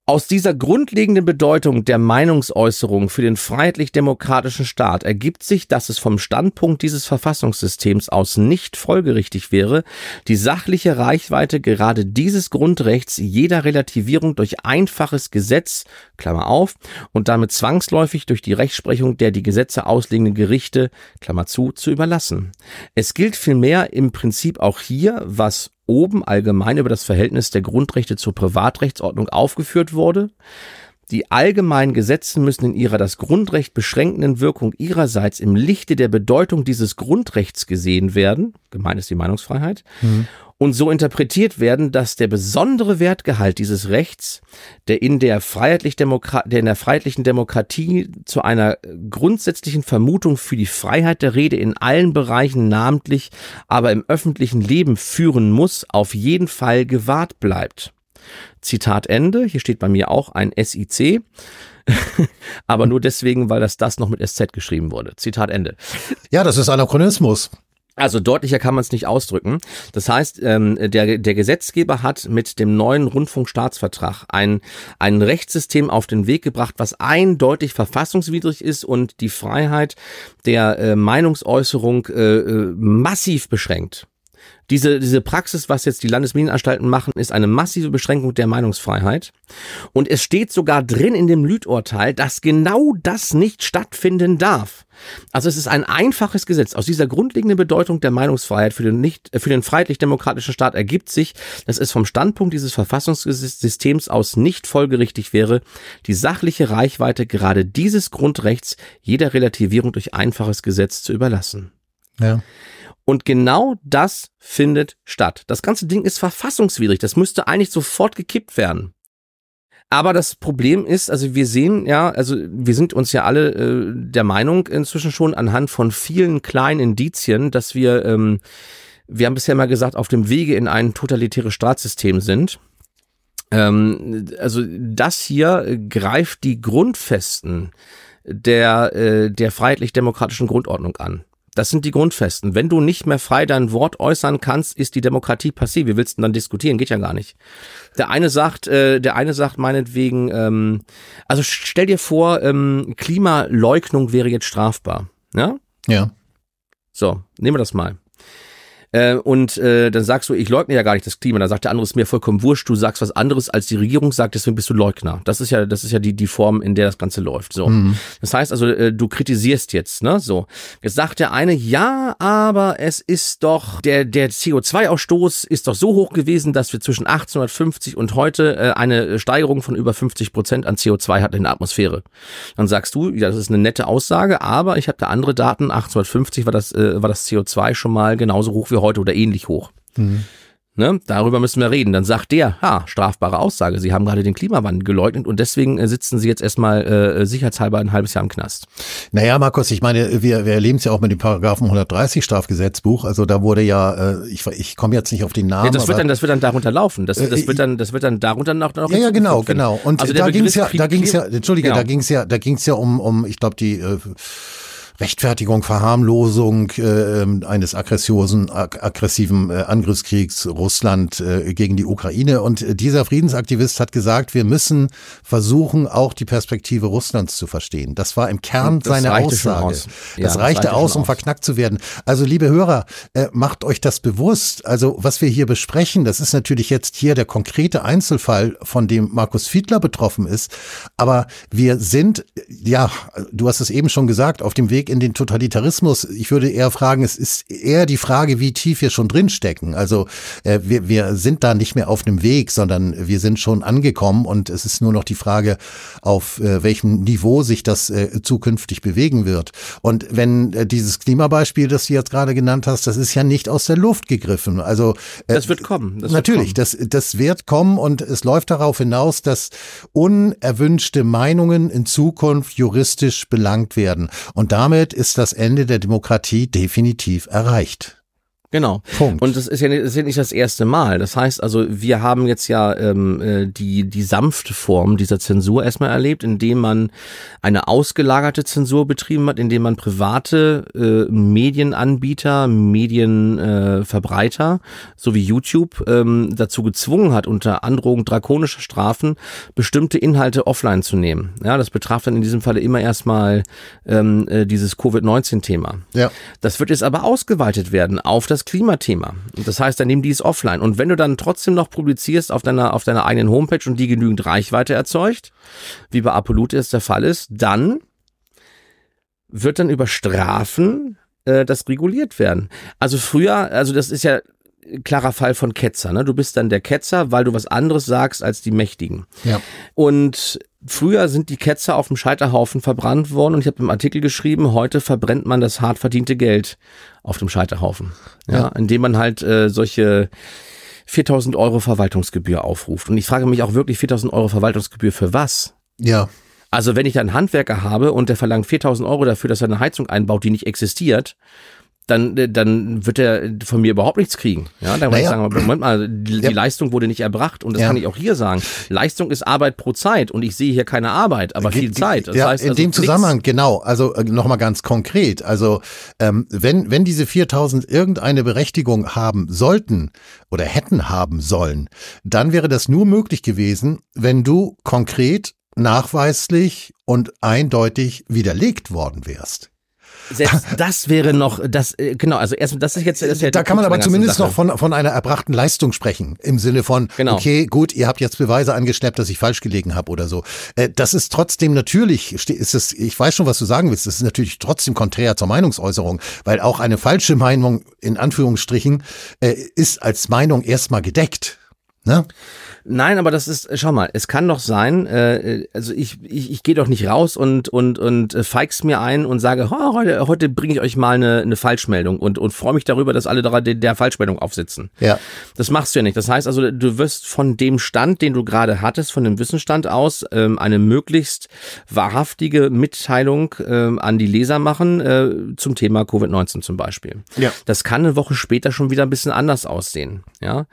Aus dieser grundlegenden Bedeutung der Meinungsäußerung für den freiheitlich-demokratischen Staat ergibt sich, dass es vom Standpunkt dieses Verfassungssystems aus nicht folgerichtig wäre, die sachliche Reichweite gerade dieses Grundrechts jeder Relativierung durch einfaches Gesetz, Klammer auf, und damit zwangsläufig durch die Rechtsprechung der die Gesetze auslegenden Gerichte, Klammer zu, zu überlassen. Es gilt vielmehr im Prinzip auch hier, was oben allgemein über das Verhältnis der Grundrechte zur Privatrechtsordnung aufgeführt wurde. Die allgemeinen Gesetze müssen in ihrer das Grundrecht beschränkenden Wirkung ihrerseits im Lichte der Bedeutung dieses Grundrechts gesehen werden, gemeint ist die Meinungsfreiheit, mhm und so interpretiert werden, dass der besondere Wertgehalt dieses Rechts, der in der, freiheitlich der in der freiheitlichen Demokratie zu einer grundsätzlichen Vermutung für die Freiheit der Rede in allen Bereichen namentlich, aber im öffentlichen Leben führen muss, auf jeden Fall gewahrt bleibt. Zitat Ende. Hier steht bei mir auch ein SIC. [LAUGHS] aber nur deswegen, weil das das noch mit SZ geschrieben wurde. Zitat Ende. Ja, das ist Anachronismus. Also deutlicher kann man es nicht ausdrücken. Das heißt, ähm, der, der Gesetzgeber hat mit dem neuen Rundfunkstaatsvertrag ein, ein Rechtssystem auf den Weg gebracht, was eindeutig verfassungswidrig ist und die Freiheit der äh, Meinungsäußerung äh, äh massiv beschränkt. Diese, diese Praxis, was jetzt die Landesmedienanstalten machen, ist eine massive Beschränkung der Meinungsfreiheit. Und es steht sogar drin in dem Lüdurteil, dass genau das nicht stattfinden darf. Also es ist ein einfaches Gesetz. Aus dieser grundlegenden Bedeutung der Meinungsfreiheit für den, nicht, für den freiheitlich-demokratischen Staat ergibt sich, dass es vom Standpunkt dieses Verfassungssystems aus nicht folgerichtig wäre, die sachliche Reichweite gerade dieses Grundrechts jeder Relativierung durch einfaches Gesetz zu überlassen. Ja. Und genau das findet statt. Das ganze Ding ist verfassungswidrig. Das müsste eigentlich sofort gekippt werden. Aber das Problem ist, also wir sehen ja, also wir sind uns ja alle äh, der Meinung inzwischen schon anhand von vielen kleinen Indizien, dass wir, ähm, wir haben bisher mal gesagt, auf dem Wege in ein totalitäres Staatssystem sind. Ähm, also das hier greift die Grundfesten der, äh, der freiheitlich-demokratischen Grundordnung an. Das sind die Grundfesten. Wenn du nicht mehr frei dein Wort äußern kannst, ist die Demokratie passiv. Wie willst du denn dann diskutieren? Geht ja gar nicht. Der eine sagt, äh, der eine sagt meinetwegen, ähm, also stell dir vor, ähm, Klimaleugnung wäre jetzt strafbar. Ja? Ja. So, nehmen wir das mal. Äh, und äh, dann sagst du, ich leugne ja gar nicht das Klima. Dann sagt der andere, ist mir vollkommen wurscht, du sagst was anderes, als die Regierung sagt, deswegen bist du Leugner. Das ist ja, das ist ja die, die Form, in der das Ganze läuft. So. Mhm. Das heißt also, äh, du kritisierst jetzt, ne? So. Jetzt sagt der eine, ja, aber es ist doch, der, der CO2-Ausstoß ist doch so hoch gewesen, dass wir zwischen 1850 und heute äh, eine Steigerung von über 50 Prozent an CO2 hatten in der Atmosphäre. Dann sagst du, ja, das ist eine nette Aussage, aber ich habe da andere Daten. 1850 war das, äh, war das CO2 schon mal genauso hoch wie heute oder ähnlich hoch. Mhm. Ne? Darüber müssen wir reden. Dann sagt der, ha, strafbare Aussage, Sie haben gerade den Klimawandel geleugnet und deswegen äh, sitzen Sie jetzt erstmal äh, sicherheitshalber ein halbes Jahr im Knast. Naja, Markus, ich meine, wir, wir erleben es ja auch mit dem Paragraphen 130 Strafgesetzbuch. Also da wurde ja, äh, ich, ich komme jetzt nicht auf den Namen. Ja, das wird dann, das wird dann darunter laufen. Das, das äh, wird dann, das wird dann darunter noch. noch ja, ja, genau, genau. Und also da ging es ja, da ging es ja, Entschuldige, genau. da ging es ja, da ging es ja um, um, ich glaube die äh, Rechtfertigung, Verharmlosung äh, eines aggressiosen, ag aggressiven äh, Angriffskriegs Russland äh, gegen die Ukraine. Und äh, dieser Friedensaktivist hat gesagt, wir müssen versuchen, auch die Perspektive Russlands zu verstehen. Das war im Kern seine Aussage. Aus. Ja, das, das reichte aus, um aus. verknackt zu werden. Also, liebe Hörer, äh, macht euch das bewusst. Also, was wir hier besprechen, das ist natürlich jetzt hier der konkrete Einzelfall, von dem Markus Fiedler betroffen ist. Aber wir sind, ja, du hast es eben schon gesagt, auf dem Weg in den Totalitarismus. Ich würde eher fragen, es ist eher die Frage, wie tief wir schon drinstecken. Also äh, wir, wir sind da nicht mehr auf einem Weg, sondern wir sind schon angekommen und es ist nur noch die Frage, auf äh, welchem Niveau sich das äh, zukünftig bewegen wird. Und wenn äh, dieses Klimabeispiel, das du jetzt gerade genannt hast, das ist ja nicht aus der Luft gegriffen. Also äh, das wird kommen. Das natürlich, wird kommen. das das wird kommen und es läuft darauf hinaus, dass unerwünschte Meinungen in Zukunft juristisch belangt werden und damit damit ist das Ende der Demokratie definitiv erreicht. Genau. Punkt. Und das ist ja nicht, das ist ja nicht das erste Mal. Das heißt also, wir haben jetzt ja ähm, äh, die, die sanfte Form dieser Zensur erstmal erlebt, indem man eine ausgelagerte Zensur betrieben hat, indem man private äh, Medienanbieter, Medienverbreiter, äh, so wie YouTube, ähm, dazu gezwungen hat, unter Androhung drakonischer Strafen bestimmte Inhalte offline zu nehmen. Ja, das betraf dann in diesem Falle immer erstmal ähm, äh, dieses Covid-19-Thema. Ja. Das wird jetzt aber ausgeweitet werden auf das das Klimathema. das heißt, dann nehmen die es offline. Und wenn du dann trotzdem noch publizierst auf deiner, auf deiner eigenen Homepage und die genügend Reichweite erzeugt, wie bei Apolute es der Fall ist, dann wird dann über Strafen äh, das reguliert werden. Also früher, also das ist ja klarer Fall von Ketzer. Ne? Du bist dann der Ketzer, weil du was anderes sagst als die Mächtigen. Ja. Und früher sind die Ketzer auf dem Scheiterhaufen verbrannt worden und ich habe im Artikel geschrieben, heute verbrennt man das hart verdiente Geld auf dem Scheiterhaufen. Ja, ja. indem man halt äh, solche 4000 Euro Verwaltungsgebühr aufruft. Und ich frage mich auch wirklich 4000 Euro Verwaltungsgebühr für was? Ja. Also wenn ich einen Handwerker habe und der verlangt 4000 Euro dafür, dass er eine Heizung einbaut, die nicht existiert, dann, äh, dann wird er von mir überhaupt nichts kriegen. Ja, dann naja. ich sagen, Moment mal, die, ja. Leistung wurde nicht erbracht und das ja. kann ich auch hier sagen. Leistung ist Arbeit pro Zeit und ich sehe hier keine Arbeit, aber viel Zeit. Das ja, heißt in also dem Zusammenhang, genau, also äh, nochmal ganz konkret, also ähm, wenn, wenn diese 4000 irgendeine Berechtigung haben sollten oder hätten haben sollen, dann wäre das nur möglich gewesen, wenn du konkret nachweislich und eindeutig widerlegt worden wärst. Selbst [LAUGHS] das wäre noch, das, äh, genau, also erst, das ist jetzt, das ist ja Da kann man aber zumindest noch von, von einer erbrachten Leistung sprechen. Im Sinne von, genau. okay, gut, ihr habt jetzt Beweise angeschleppt, dass ich falsch gelegen habe oder so. Äh, das ist trotzdem natürlich, ist es, ich weiß schon, was du sagen willst, das ist natürlich trotzdem konträr zur Meinungsäußerung, weil auch eine falsche Meinung, in Anführungsstrichen, äh, ist als Meinung erstmal gedeckt. Ne? Nein, aber das ist, schau mal, es kann doch sein, äh, also ich, ich, ich gehe doch nicht raus und, und, und äh, feig's mir ein und sage, oh, heute, heute bringe ich euch mal eine, eine Falschmeldung und, und freue mich darüber, dass alle der, der Falschmeldung aufsitzen. Ja. Das machst du ja nicht. Das heißt also, du wirst von dem Stand, den du gerade hattest, von dem Wissensstand aus, ähm, eine möglichst wahrhaftige Mitteilung ähm, an die Leser machen, äh, zum Thema Covid-19 zum Beispiel. Ja. Das kann eine Woche später schon wieder ein bisschen anders aussehen. Ja.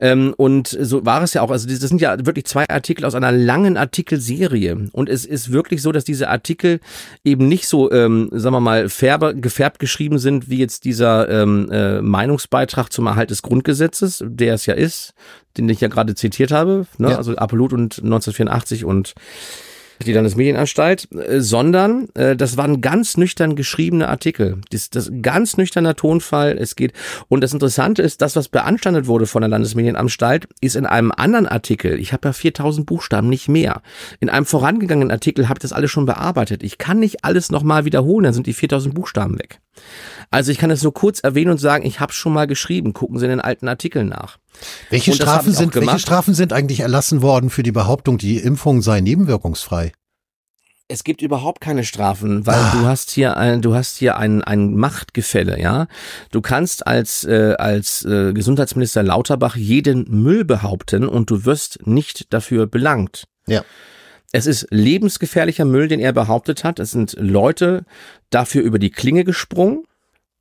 Ähm, und so war es ja auch. Also das sind ja wirklich zwei Artikel aus einer langen Artikelserie. Und es ist wirklich so, dass diese Artikel eben nicht so, ähm, sagen wir mal, färber, gefärbt geschrieben sind, wie jetzt dieser ähm, äh, Meinungsbeitrag zum Erhalt des Grundgesetzes, der es ja ist, den ich ja gerade zitiert habe. Ne? Ja. Also Apollut und 1984 und die Landesmedienanstalt, äh, sondern äh, das waren ganz nüchtern geschriebene Artikel. Das, das ganz nüchterner Tonfall. Es geht und das Interessante ist, das, was beanstandet wurde von der Landesmedienanstalt, ist in einem anderen Artikel. Ich habe ja 4000 Buchstaben, nicht mehr. In einem vorangegangenen Artikel habe ich das alles schon bearbeitet. Ich kann nicht alles nochmal wiederholen, dann sind die 4000 Buchstaben weg. Also ich kann es nur kurz erwähnen und sagen, ich habe schon mal geschrieben. Gucken Sie in den alten Artikeln nach. Welche Strafen, sind, welche Strafen sind eigentlich erlassen worden für die Behauptung, die Impfung sei nebenwirkungsfrei? es gibt überhaupt keine Strafen, weil ah. du hast hier ein, du hast hier ein, ein Machtgefälle, ja. Du kannst als, äh, als äh, Gesundheitsminister Lauterbach jeden Müll behaupten und du wirst nicht dafür belangt. Ja. Es ist lebensgefährlicher Müll, den er behauptet hat. Es sind Leute dafür über die Klinge gesprungen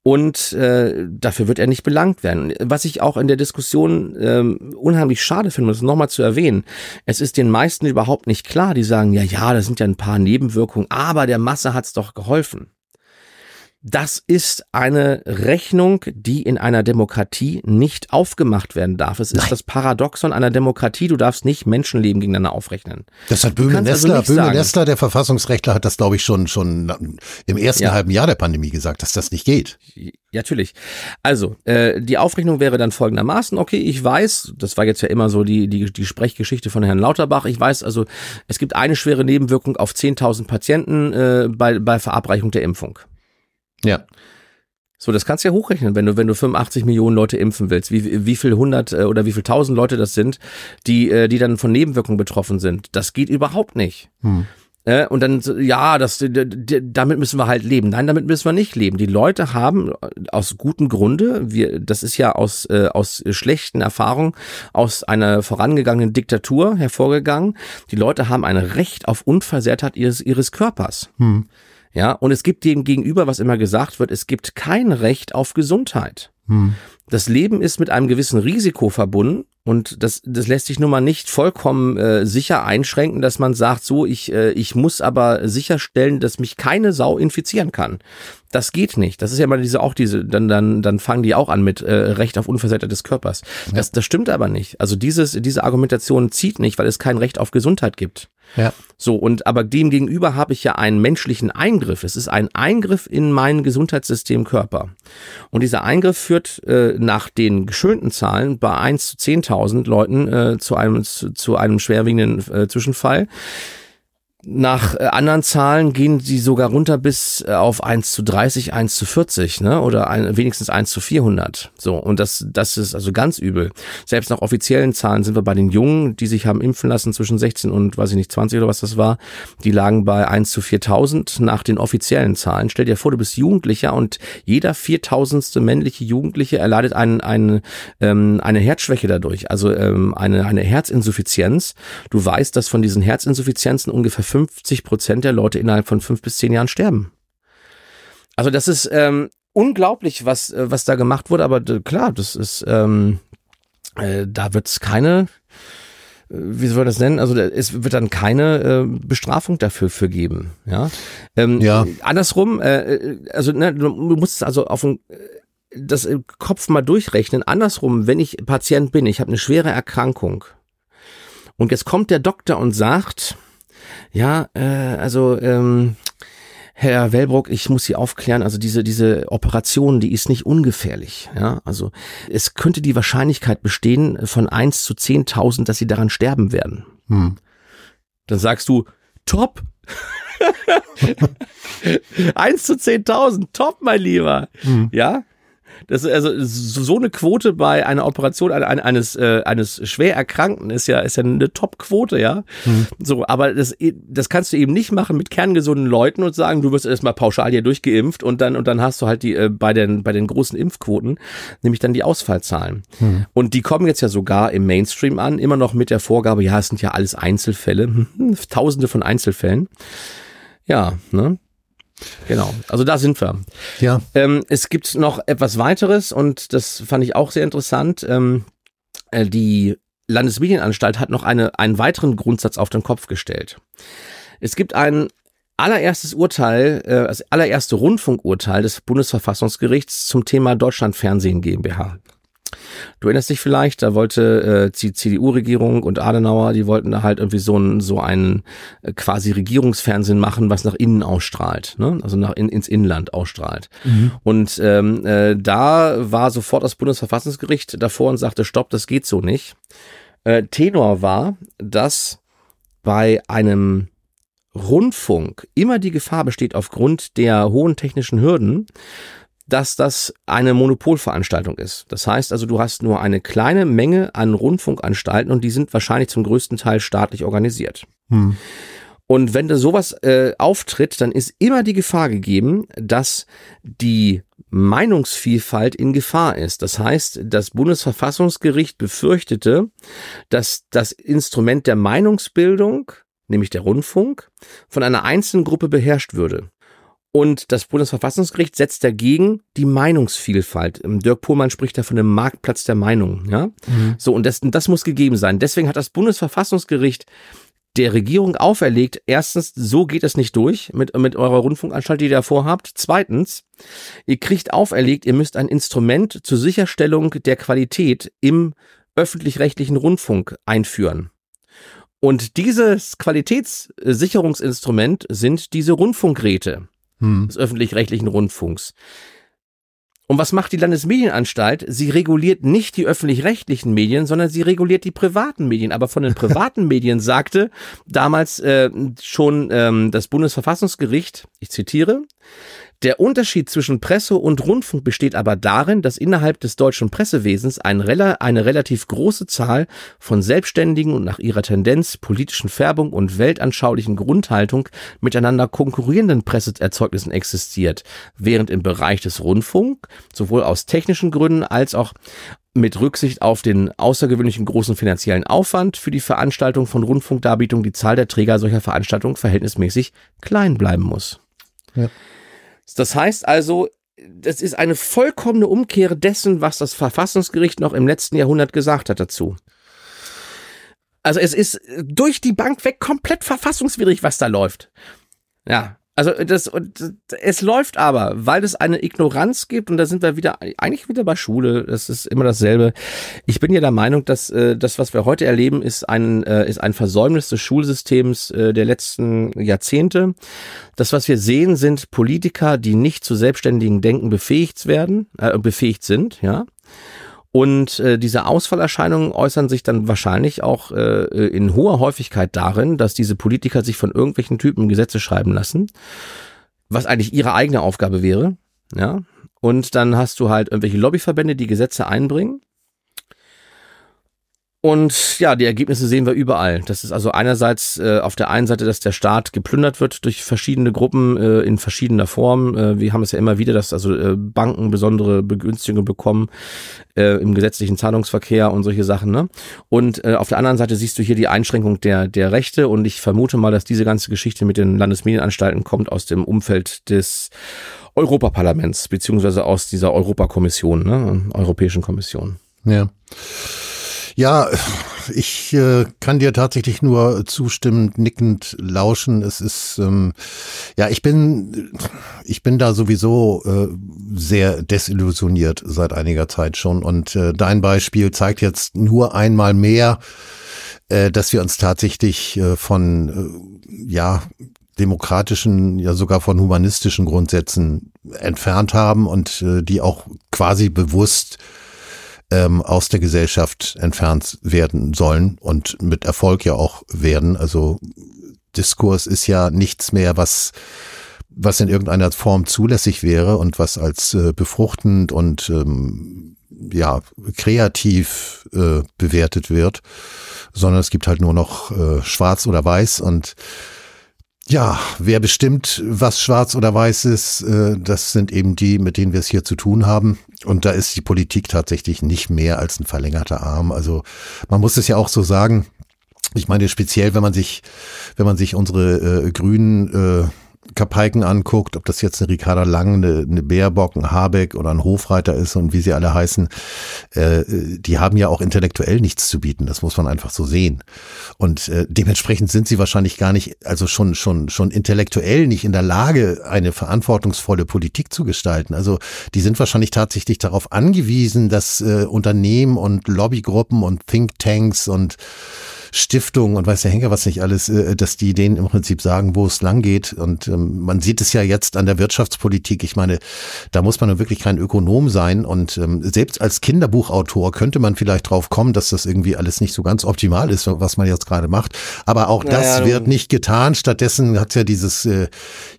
und äh, dafür wird er nicht belangt werden. Was ich auch in der Diskussion ähm, unheimlich schade finde, das nochmal zu erwähnen, es ist den meisten überhaupt nicht klar, die sagen, ja, ja, da sind ja ein paar Nebenwirkungen, aber der Masse hat's doch geholfen. Das ist eine Rechnung, die in einer Demokratie nicht aufgemacht werden darf. Es ist Nein. das Paradoxon einer Demokratie. Du darfst nicht Menschenleben gegeneinander aufrechnen. Das hat Böhme Nestler, also Böhme Nestler, der Verfassungsrechtler, hat das, glaube ich, schon, schon im ersten ja. halben Jahr der Pandemie gesagt, dass das nicht geht. Ja, natürlich. Also, äh, die Aufrechnung wäre dann folgendermaßen, okay, ich weiß, das war jetzt ja immer so die, die, die Sprechgeschichte von Herrn Lauterbach, ich weiß also, es gibt eine schwere Nebenwirkung auf 10.000 Patienten äh, bei, bei Verabreichung der Impfung. Ja. So, das kannst du ja hochrechnen, wenn du, wenn du 85 Millionen Leute impfen willst, wie, wie viel hundert äh, oder wie viel tausend Leute das sind, die, äh, die dann von Nebenwirkungen betroffen sind. Das geht überhaupt nicht. Hm. Äh, und dann, ja, das, damit müssen wir halt leben. Nein, damit müssen wir nicht leben. Die Leute haben aus gutem Grunde, wir, das ist ja aus, äh, aus schlechten Erfahrungen, aus einer vorangegangenen Diktatur hervorgegangen. Die Leute haben ein Recht auf Unversehrtheit ihres, ihres Körpers. Hm. Ja, und es gibt dem gegenüber, was immer gesagt wird, es gibt kein Recht auf Gesundheit. Hm. Das Leben ist mit einem gewissen Risiko verbunden und das, das lässt sich nun mal nicht vollkommen äh, sicher einschränken, dass man sagt, so, ich, äh, ich muss aber sicherstellen, dass mich keine Sau infizieren kann. Das geht nicht. Das ist ja mal diese auch diese, dann, dann, dann fangen die auch an mit äh, Recht auf Unversehrtheit des Körpers. Ja. Das, das stimmt aber nicht. Also dieses, diese Argumentation zieht nicht, weil es kein Recht auf Gesundheit gibt. Ja. So, und aber dem gegenüber habe ich ja einen menschlichen Eingriff. Es ist ein Eingriff in mein Gesundheitssystem Körper. Und dieser Eingriff führt äh, nach den geschönten Zahlen bei 1 zu 10.000 Leuten äh, zu, einem, zu, zu einem schwerwiegenden äh, Zwischenfall. Nach äh, anderen Zahlen gehen sie sogar runter bis äh, auf 1 zu 30, 1 zu 40, ne? Oder ein, wenigstens 1 zu 400. So, und das, das ist also ganz übel. Selbst nach offiziellen Zahlen sind wir bei den Jungen, die sich haben impfen lassen zwischen 16 und, weiß ich nicht, 20 oder was das war, die lagen bei 1 zu 4000 nach den offiziellen Zahlen. Stell dir vor, du bist Jugendlicher und jeder 4000. männliche Jugendliche erleidet einen, einen, ähm, eine Herzschwäche dadurch, also ähm, eine, eine Herzinsuffizienz. Du weißt, dass von diesen Herzinsuffizienzen ungefähr 50 Prozent der Leute innerhalb von fünf bis zehn Jahren sterben. Also das ist, ähm, unglaublich, was, äh, was da gemacht wurde, aber klar, das ist, ähm, äh, da wird es keine, äh, wie soll man das nennen? Also es wird dann keine äh, Bestrafung dafür für geben. Ja. Ähm, ja. Andersrum, äh, also ne, du musst also auf ein, das im Kopf mal durchrechnen. Andersrum, wenn ich Patient bin, ich habe eine schwere Erkrankung und jetzt kommt der Doktor und sagt, ja, äh, also ähm, Herr Wellbrock, ich muss Sie aufklären, also diese, diese Operation, die ist nicht ungefährlich. Ja, also es könnte die Wahrscheinlichkeit bestehen von eins zu zehntausend, dass Sie daran sterben werden. Hm. Dann sagst du, top. [LAUGHS] eins zu zehntausend, top, mein Lieber. Hm. Ja, das ist also so eine Quote bei einer Operation eines äh, eines schwer Erkrankten ist ja ist ja eine Top-Quote, ja. Mhm. So, aber das das kannst du eben nicht machen mit kerngesunden Leuten und sagen, du wirst erstmal pauschal hier durchgeimpft und dann und dann hast du halt die äh, bei den bei den großen Impfquoten nämlich dann die Ausfallzahlen. Mhm. Und die kommen jetzt ja sogar im Mainstream an, immer noch mit der Vorgabe, ja, es sind ja alles Einzelfälle, [LAUGHS] Tausende von Einzelfällen. Ja, ne? Genau, also da sind wir. Ja. Ähm, es gibt noch etwas weiteres und das fand ich auch sehr interessant. Ähm, äh, die Landesmedienanstalt hat noch eine, einen weiteren Grundsatz auf den Kopf gestellt. Es gibt ein allererstes Urteil, äh, das allererste Rundfunkurteil des Bundesverfassungsgerichts zum Thema Deutschlandfernsehen GmbH. Du erinnerst dich vielleicht, da wollte äh, die CDU-Regierung und Adenauer, die wollten da halt irgendwie so ein so einen äh, quasi Regierungsfernsehen machen, was nach innen ausstrahlt, ne? also nach in, ins Inland ausstrahlt. Mhm. Und ähm, äh, da war sofort das Bundesverfassungsgericht davor und sagte, stopp, das geht so nicht. Äh, Tenor war, dass bei einem Rundfunk immer die Gefahr besteht aufgrund der hohen technischen Hürden, dass das eine Monopolveranstaltung ist. Das heißt also, du hast nur eine kleine Menge an Rundfunkanstalten und die sind wahrscheinlich zum größten Teil staatlich organisiert. Hm. Und wenn da sowas äh, auftritt, dann ist immer die Gefahr gegeben, dass die Meinungsvielfalt in Gefahr ist. Das heißt, das Bundesverfassungsgericht befürchtete, dass das Instrument der Meinungsbildung, nämlich der Rundfunk, von einer einzelnen Gruppe beherrscht würde. Und das Bundesverfassungsgericht setzt dagegen die Meinungsvielfalt. Ähm, Dirk Pohlmann spricht da von einem Marktplatz der Meinung. Ja? Mhm. So, und das, das muss gegeben sein. Deswegen hat das Bundesverfassungsgericht der Regierung auferlegt, erstens, so geht es nicht durch mit, mit eurer Rundfunkanstalt, die ihr davor habt. Zweitens, ihr kriegt auferlegt, ihr müsst ein Instrument zur Sicherstellung der Qualität im öffentlich-rechtlichen Rundfunk einführen. Und dieses Qualitätssicherungsinstrument sind diese Rundfunkräte hm. des öffentlich-rechtlichen Rundfunks. Und was macht die Landesmedienanstalt? Sie reguliert nicht die öffentlich-rechtlichen Medien, sondern sie reguliert die privaten Medien. Aber von den [LAUGHS] privaten Medien sagte damals äh, schon ähm, das Bundesverfassungsgericht, ich zitiere, der Unterschied zwischen Presse und Rundfunk besteht aber darin, dass innerhalb des deutschen Pressewesens ein, eine relativ große Zahl von selbstständigen und nach ihrer Tendenz, politischen Färbung und weltanschaulichen Grundhaltung miteinander konkurrierenden Presseerzeugnissen existiert, während im Bereich des Rundfunk sowohl aus technischen Gründen als auch mit Rücksicht auf den außergewöhnlichen großen finanziellen Aufwand für die Veranstaltung von Rundfunkdarbietungen die Zahl der Träger solcher Veranstaltungen verhältnismäßig klein bleiben muss. Ja. Das heißt also, das ist eine vollkommene Umkehr dessen, was das Verfassungsgericht noch im letzten Jahrhundert gesagt hat dazu. Also es ist durch die Bank weg komplett verfassungswidrig, was da läuft. Ja, also das und es läuft aber, weil es eine Ignoranz gibt und da sind wir wieder eigentlich wieder bei Schule. Das ist immer dasselbe. Ich bin ja der Meinung, dass äh, das, was wir heute erleben, ist ein äh, ist ein Versäumnis des Schulsystems äh, der letzten Jahrzehnte. Das, was wir sehen, sind Politiker, die nicht zu selbstständigen Denken befähigt werden, äh, befähigt sind, ja. Und äh, diese Ausfallerscheinungen äußern sich dann wahrscheinlich auch äh, in hoher Häufigkeit darin, dass diese Politiker sich von irgendwelchen Typen Gesetze schreiben lassen, was eigentlich ihre eigene Aufgabe wäre. Ja. Und dann hast du halt irgendwelche Lobbyverbände, die Gesetze einbringen. Und ja, die Ergebnisse sehen wir überall. Das ist also einerseits äh, auf der einen Seite, dass der Staat geplündert wird durch verschiedene Gruppen äh, in verschiedener Form. Äh, wir haben es ja immer wieder, dass also äh, Banken besondere Begünstigungen bekommen äh, im gesetzlichen Zahlungsverkehr und solche Sachen. Ne? Und äh, auf der anderen Seite siehst du hier die Einschränkung der, der Rechte. Und ich vermute mal, dass diese ganze Geschichte mit den Landesmedienanstalten kommt aus dem Umfeld des Europaparlaments, beziehungsweise aus dieser Europakommission, ne? Europäischen Kommission. Ja. Ja, ich äh, kann dir tatsächlich nur zustimmend nickend lauschen. Es ist ähm, ja, ich bin ich bin da sowieso äh, sehr desillusioniert seit einiger Zeit schon und äh, dein Beispiel zeigt jetzt nur einmal mehr, äh, dass wir uns tatsächlich äh, von äh, ja demokratischen, ja sogar von humanistischen Grundsätzen entfernt haben und äh, die auch quasi bewusst ähm, aus der Gesellschaft entfernt werden sollen und mit Erfolg ja auch werden. Also Diskurs ist ja nichts mehr, was was in irgendeiner Form zulässig wäre und was als äh, befruchtend und ähm, ja kreativ äh, bewertet wird, sondern es gibt halt nur noch äh, Schwarz oder Weiß und ja, wer bestimmt, was schwarz oder weiß ist, äh, das sind eben die, mit denen wir es hier zu tun haben. Und da ist die Politik tatsächlich nicht mehr als ein verlängerter Arm. Also man muss es ja auch so sagen. Ich meine, speziell, wenn man sich, wenn man sich unsere äh, grünen äh, Kapaiken anguckt, ob das jetzt eine Ricarda Lang, eine, eine Baerbock, ein Habeck oder ein Hofreiter ist und wie sie alle heißen, äh, die haben ja auch intellektuell nichts zu bieten. Das muss man einfach so sehen. Und äh, dementsprechend sind sie wahrscheinlich gar nicht, also schon schon schon intellektuell nicht in der Lage, eine verantwortungsvolle Politik zu gestalten. Also die sind wahrscheinlich tatsächlich darauf angewiesen, dass äh, Unternehmen und Lobbygruppen und Thinktanks und Stiftung und weiß der Henker was nicht alles, äh, dass die denen im Prinzip sagen, wo es lang geht. Und ähm, man sieht es ja jetzt an der Wirtschaftspolitik. Ich meine, da muss man nun wirklich kein Ökonom sein. Und ähm, selbst als Kinderbuchautor könnte man vielleicht drauf kommen, dass das irgendwie alles nicht so ganz optimal ist, was man jetzt gerade macht. Aber auch das naja, wird nicht getan. Stattdessen hat ja dieses, äh,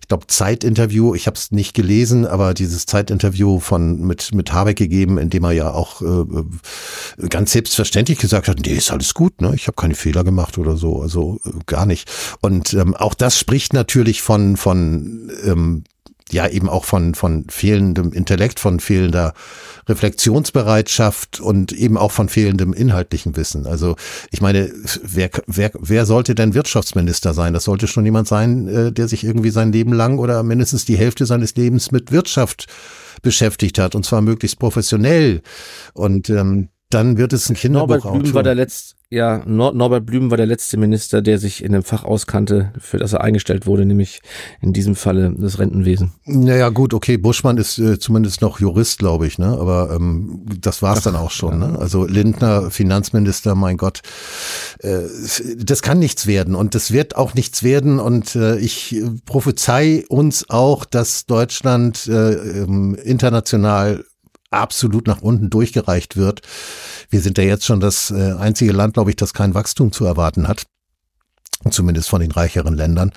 ich glaube, Zeitinterview, ich habe es nicht gelesen, aber dieses Zeitinterview von mit, mit Habeck gegeben, in dem er ja auch äh, ganz selbstverständlich gesagt hat, nee, ist alles gut, ne? Ich habe keine Fehler gemacht oder so, also äh, gar nicht. Und ähm, auch das spricht natürlich von von ähm, ja eben auch von von fehlendem Intellekt, von fehlender Reflexionsbereitschaft und eben auch von fehlendem inhaltlichen Wissen. Also ich meine, wer wer wer sollte denn Wirtschaftsminister sein? Das sollte schon jemand sein, äh, der sich irgendwie sein Leben lang oder mindestens die Hälfte seines Lebens mit Wirtschaft beschäftigt hat und zwar möglichst professionell. Und ähm, dann wird es ein Kinderbuch. Norbert Blüm war der letzte, ja, Nor Norbert Blüm war der letzte Minister, der sich in dem Fach auskannte, für das er eingestellt wurde, nämlich in diesem Falle das Rentenwesen. Naja, gut, okay, Buschmann ist äh, zumindest noch Jurist, glaube ich, ne? Aber ähm, das war's Ach, dann auch schon, ja. ne? Also Lindner, Finanzminister, mein Gott, äh, das kann nichts werden und das wird auch nichts werden. Und äh, ich prophezei uns auch, dass Deutschland äh, ähm, international absolut nach unten durchgereicht wird. Wir sind ja jetzt schon das äh, einzige Land, glaube ich, das kein Wachstum zu erwarten hat zumindest von den reicheren Ländern.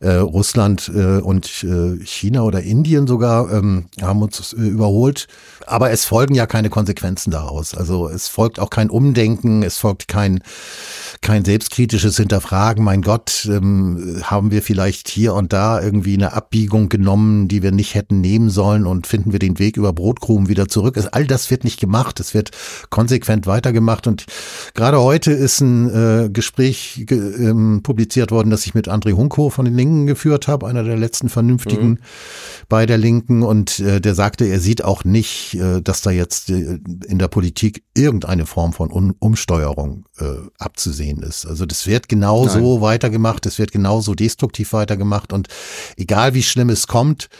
Äh, Russland äh, und äh, China oder Indien sogar ähm, haben uns äh, überholt. Aber es folgen ja keine Konsequenzen daraus. Also es folgt auch kein Umdenken, es folgt kein, kein selbstkritisches Hinterfragen. Mein Gott, ähm, haben wir vielleicht hier und da irgendwie eine Abbiegung genommen, die wir nicht hätten nehmen sollen und finden wir den Weg über Brotkrumen wieder zurück. Es, all das wird nicht gemacht. Es wird konsequent weitergemacht. Und gerade heute ist ein äh, Gespräch ähm, publiziert worden, das ich mit André Hunko von den Linken geführt habe, einer der letzten vernünftigen mhm. bei der Linken. Und äh, der sagte, er sieht auch nicht, äh, dass da jetzt äh, in der Politik irgendeine Form von um Umsteuerung äh, abzusehen ist. Also das wird genauso Nein. weitergemacht, es wird genauso destruktiv weitergemacht. Und egal wie schlimm es kommt,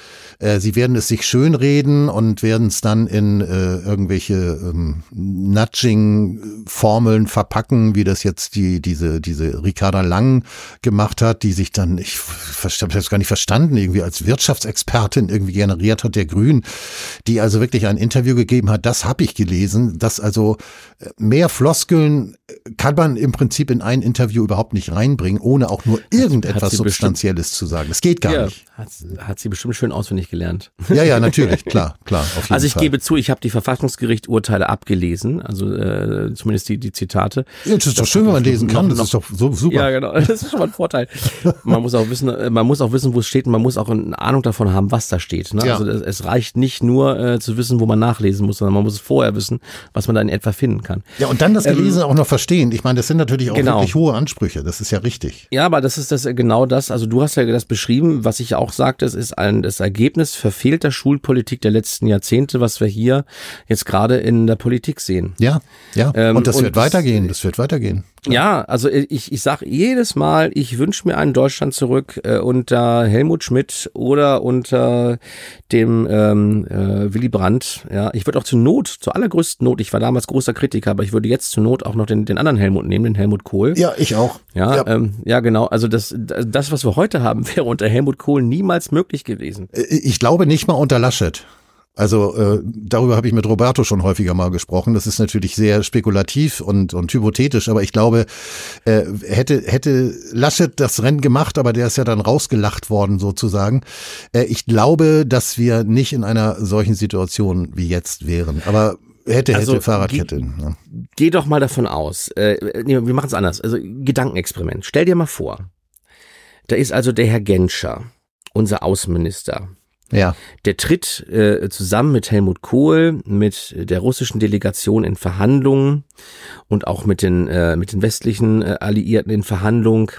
äh, sie werden es sich schönreden und werden es dann in äh, irgendwelche ähm, Nudging-Formeln verpacken, wie das jetzt die diese diese Ricarda Lang gemacht hat, die sich dann, ich habe das gar nicht verstanden, irgendwie als Wirtschaftsexpertin irgendwie generiert hat, der Grün, die also wirklich ein Interview gegeben hat, das habe ich gelesen, das also äh, mehr Floskeln kann man im Prinzip in ein Interview überhaupt nicht reinbringen, ohne auch nur irgendetwas Substanzielles zu sagen. Das geht gar ja, nicht. Hat, hat, sie bestimmt schön auswendig gelernt. Ja, ja, natürlich, klar, klar. also ich Fall. gebe zu, ich habe die Verfassungsgericht-Urteile abgelesen, also äh, zumindest die, die Zitate. Ja, das ist doch schön, wenn man lesen kann. Das ist doch so super. Ja, genau. Das ist schon mal ein Vorteil. Man muss auch wissen, äh, man muss auch wissen, wo es steht und man muss auch eine Ahnung davon haben, was da steht. Ne? Ja. Also es reicht nicht nur äh, zu wissen, wo man nachlesen muss, sondern man muss es vorher wissen, was man da in etwa finden kann. Ja, und dann das Gelesen ähm, auch noch verstehen. Ich meine, das sind natürlich auch genau. wirklich hohe Ansprüche. Das ist ja richtig. Ja, aber das ist das genau das. Also du hast ja das beschrieben, was ich auch sagte, es ist ein das Ergebnis verfehlter Schulpolitik der letzten Jahrzehnte, was wir hier jetzt gerade in der Politik sehen. Ja, ja. Ähm, und das und wird weitergehen. Das wird weitergehen. Klar. Ja, also ich, ich sage jedes Mal, ich wünsche mir einen Deutschland zurück äh, unter Helmut Schmidt oder unter dem ähm, äh, Willy Brandt. Ja, ich würde auch zur Not, zur allergrößten Not, ich war damals großer Kritiker, aber ich würde jetzt zur Not auch noch den, den anderen Helmut nehmen, den Helmut Kohl. Ja, ich auch. Ja, ja. Ähm, ja genau. Also das, das, was wir heute haben, [LAUGHS] wäre unter Helmut Kohl niemals möglich gewesen. Äh, ich glaube nicht mal unter Laschet. Also äh, darüber habe ich mit Roberto schon häufiger mal gesprochen. Das ist natürlich sehr spekulativ und, und hypothetisch, aber ich glaube, äh, hätte, hätte Laschet das Rennen gemacht, aber der ist ja dann rausgelacht worden sozusagen. Äh, ich glaube, dass wir nicht in einer solchen Situation wie jetzt wären. Aber hätte, also, hätte Fahrradkette. Geh, ja. geh doch mal davon aus. Äh, nee, wir machen es anders. Also Gedankenexperiment. Stell dir mal vor, da ist also der Herr Genscher, unser Außenminister ja. Der tritt äh, zusammen mit Helmut Kohl, mit der russischen Delegation in Verhandlungen und auch mit den, äh, mit den westlichen äh, Alliierten in Verhandlung,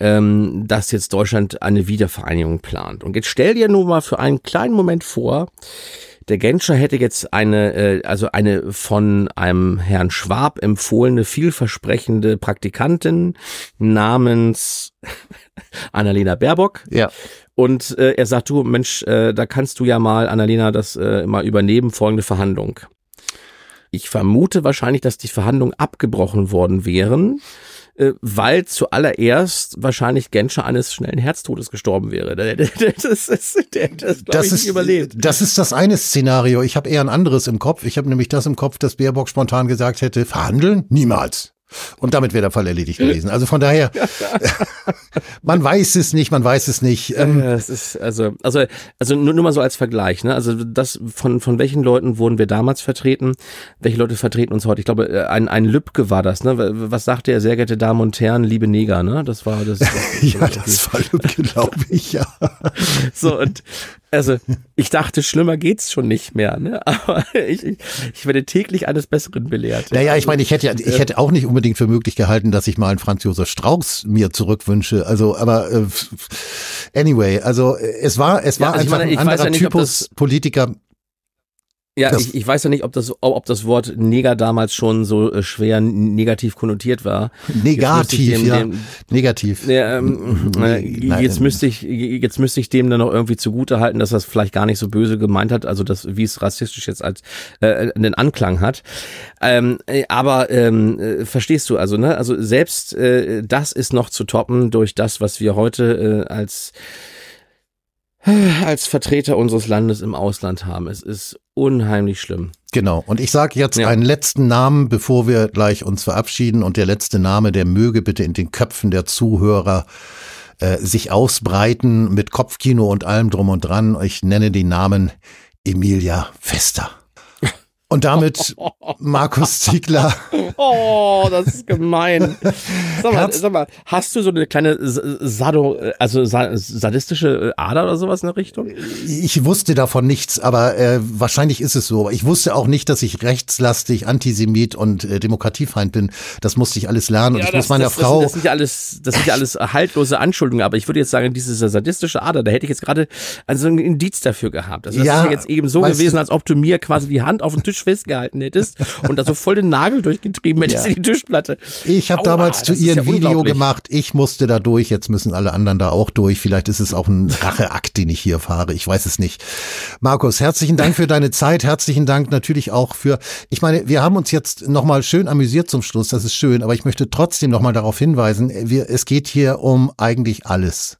ähm, dass jetzt Deutschland eine Wiedervereinigung plant. Und jetzt stell dir nur mal für einen kleinen Moment vor, der Genscher hätte jetzt eine, äh, also eine von einem Herrn Schwab empfohlene, vielversprechende Praktikantin namens [LAUGHS] Annalena Baerbock. Ja. Und äh, er sagt, du Mensch, äh, da kannst du ja mal, Annalena, das äh, mal übernehmen, folgende Verhandlung. Ich vermute wahrscheinlich, dass die Verhandlungen abgebrochen worden wären, äh, weil zuallererst wahrscheinlich Genscher eines schnellen Herztodes gestorben wäre. [LAUGHS] Das ist, der, das, das ist, überlebt. Das ist das eine Szenario. Ich habe eher ein anderes im Kopf. Ich habe nämlich das im Kopf, dass Baerbock spontan gesagt hätte, verhandeln? Niemals. Und damit wäre der Fall erledigt gewesen. Also von daher, [LAUGHS] man weiß es nicht, man weiß es nicht. Ähm, ja, es ist also, also, also nur, nur mal so als Vergleich. Ne? Also das von von welchen Leuten wurden wir damals vertreten? Welche Leute vertreten uns heute? Ich glaube, äh, ein ein Lübcke war das. Ne? Was sagte er? Sehr geehrte Damen und Herren, liebe Neger. Ne? Das war das. [LAUGHS] das ja, das war Lübcke, glaube ich. Ja. [LAUGHS] so und also ich dachte, schlimmer geht's schon nicht mehr, ne? [LAUGHS] Aber ich, ich, ich werde täglich eines Besseren belehrt. Naja, ich meine, ich hätte ja, ich hätte auch nicht unbedingt für möglich gehalten, dass ich mal einen Franz Josef Strauß mir zurückwünsche. Also, aber äh, anyway, also es war, es war ja, also einfach meine, ein anderer ja nicht, Typus Politiker ja, ich, ich weiß ja nicht, ob das, ob das Wort Neger damals schon so äh, schwer negativ konnotiert war. Negativ, dem, ja. Dem, negativ. Ja, ähm, äh, jetzt müsste ich, jetzt müsste ich dem dann noch irgendwie zugute halten, dass es vielleicht gar nicht so böse gemeint hat, also das, wie es rassistisch jetzt als äh, den Anklang hat. Ähm, äh, aber ähm, äh, verstehst du also, ne? Also selbst äh, das ist noch zu toppen durch das, was wir heute äh, als als Vertreter unseres Landes im Ausland haben. Es ist unheimlich schlimm. Genau. Und ich sage jetzt ja. einen letzten Namen, bevor wir gleich uns verabschieden. Und der letzte Name, der möge bitte in den Köpfen der Zuhörer äh, sich ausbreiten mit Kopfkino und allem drum und dran. Ich nenne den Namen Emilia Fester. Und damit Markus Ziegler. Oh, das ist gemein. Sag mal, sag mal, hast du so eine kleine Sado, also sadistische Ader oder sowas in der Richtung? Ich wusste davon nichts, aber äh, wahrscheinlich ist es so. Ich wusste auch nicht, dass ich rechtslastig, Antisemit und äh, Demokratiefeind bin. Das musste ich alles lernen. Und ja, ich das, muss meiner das, Frau. Das, das, sind ja alles, das sind ja alles haltlose Anschuldigungen. Aber ich würde jetzt sagen, diese sadistische Ader, da hätte ich jetzt gerade also ein Indiz dafür gehabt. Also das ja, ist ja jetzt eben so gewesen, als ob du mir quasi die Hand auf den Tisch Tisch festgehalten hättest und da so voll den Nagel durchgetrieben hättest ja. in die Tischplatte. Ich habe damals zu ihr ein ja Video gemacht. Ich musste da durch. Jetzt müssen alle anderen da auch durch. Vielleicht ist es auch ein Racheakt, den ich hier fahre. Ich weiß es nicht. Markus, herzlichen Dank für deine Zeit. Herzlichen Dank natürlich auch für, ich meine, wir haben uns jetzt nochmal schön amüsiert zum Schluss. Das ist schön. Aber ich möchte trotzdem nochmal darauf hinweisen, wir, es geht hier um eigentlich alles.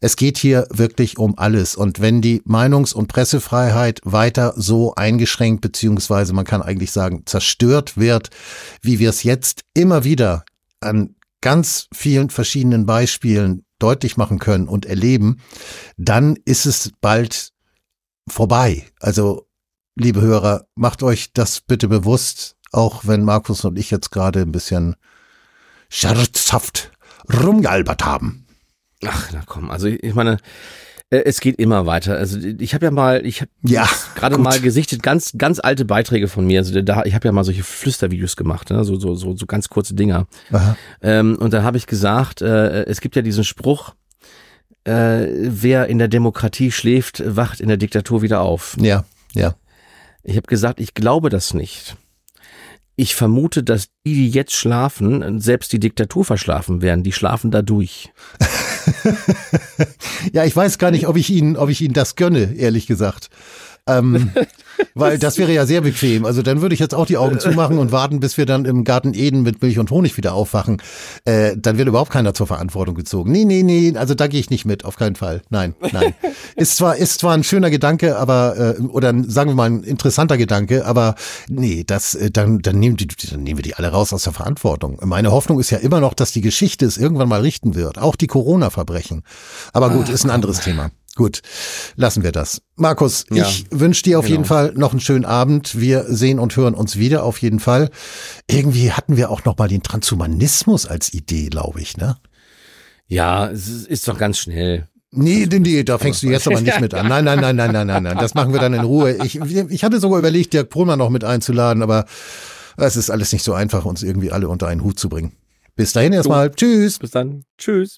Es geht hier wirklich um alles. Und wenn die Meinungs- und Pressefreiheit weiter so eingeschränkt, beziehungsweise man kann eigentlich sagen, zerstört wird, wie wir es jetzt immer wieder an ganz vielen verschiedenen Beispielen deutlich machen können und erleben, dann ist es bald vorbei. Also, liebe Hörer, macht euch das bitte bewusst, auch wenn Markus und ich jetzt gerade ein bisschen scherzhaft rumgealbert haben. Ach, na komm, also ich meine, äh, es geht immer weiter. Also ich habe ja mal, ich habe ja, gerade mal gesichtet, ganz ganz alte Beiträge von mir. Also da, ich habe ja mal solche Flüstervideos gemacht, ne? so, so so so ganz kurze Dinger. Ähm, und da habe ich gesagt, äh, es gibt ja diesen Spruch, äh, wer in der Demokratie schläft, wacht in der Diktatur wieder auf. Ja, ja. Ich habe gesagt, ich glaube das nicht. Ich vermute, dass die, die jetzt schlafen, selbst die Diktatur verschlafen werden. Die schlafen da durch. [LAUGHS] [LAUGHS] ja, ich weiß gar nicht, ob ich Ihnen, ob ich Ihnen das gönne, ehrlich gesagt. Ähm, [LAUGHS] weil das wäre ja sehr bequem. Also dann würde ich jetzt auch die Augen zumachen und warten, bis wir dann im Garten Eden mit Milch und Honig wieder aufwachen. Äh, dann wird überhaupt keiner zur Verantwortung gezogen. Nee, nee, nee, also da gehe ich nicht mit, auf keinen Fall. Nein, nein. [LAUGHS] ist zwar, ist zwar ein schöner Gedanke, aber, äh, oder sagen wir mal ein interessanter Gedanke, aber nee, das, äh, dann, dann, nehmen die, dann nehmen wir die alle raus aus der Verantwortung. Meine Hoffnung ist ja immer noch, dass die Geschichte es irgendwann mal richten wird. Auch die Corona-Verbrechen. Aber gut, ist ein anderes Thema. Gut, lassen wir das. Markus, ja, ich wünsche dir auf genau. jeden Fall noch einen schönen Abend. Wir sehen und hören uns wieder auf jeden Fall. Irgendwie hatten wir auch noch mal den Transhumanismus als Idee, glaube ich, ne? Ja, es ist doch ganz schnell. Nee, nee, nee, da fängst du jetzt aber nicht [LAUGHS] mit an. Nein, nein, nein, nein, nein, nein, nein. Das machen wir dann in Ruhe. Ich, ich hatte sogar überlegt, Dirk Pohlmann noch mit einzuladen, aber es ist alles nicht so einfach, uns irgendwie alle unter einen Hut zu bringen. Bis dahin erstmal. Tschüss. Bis dann. Tschüss.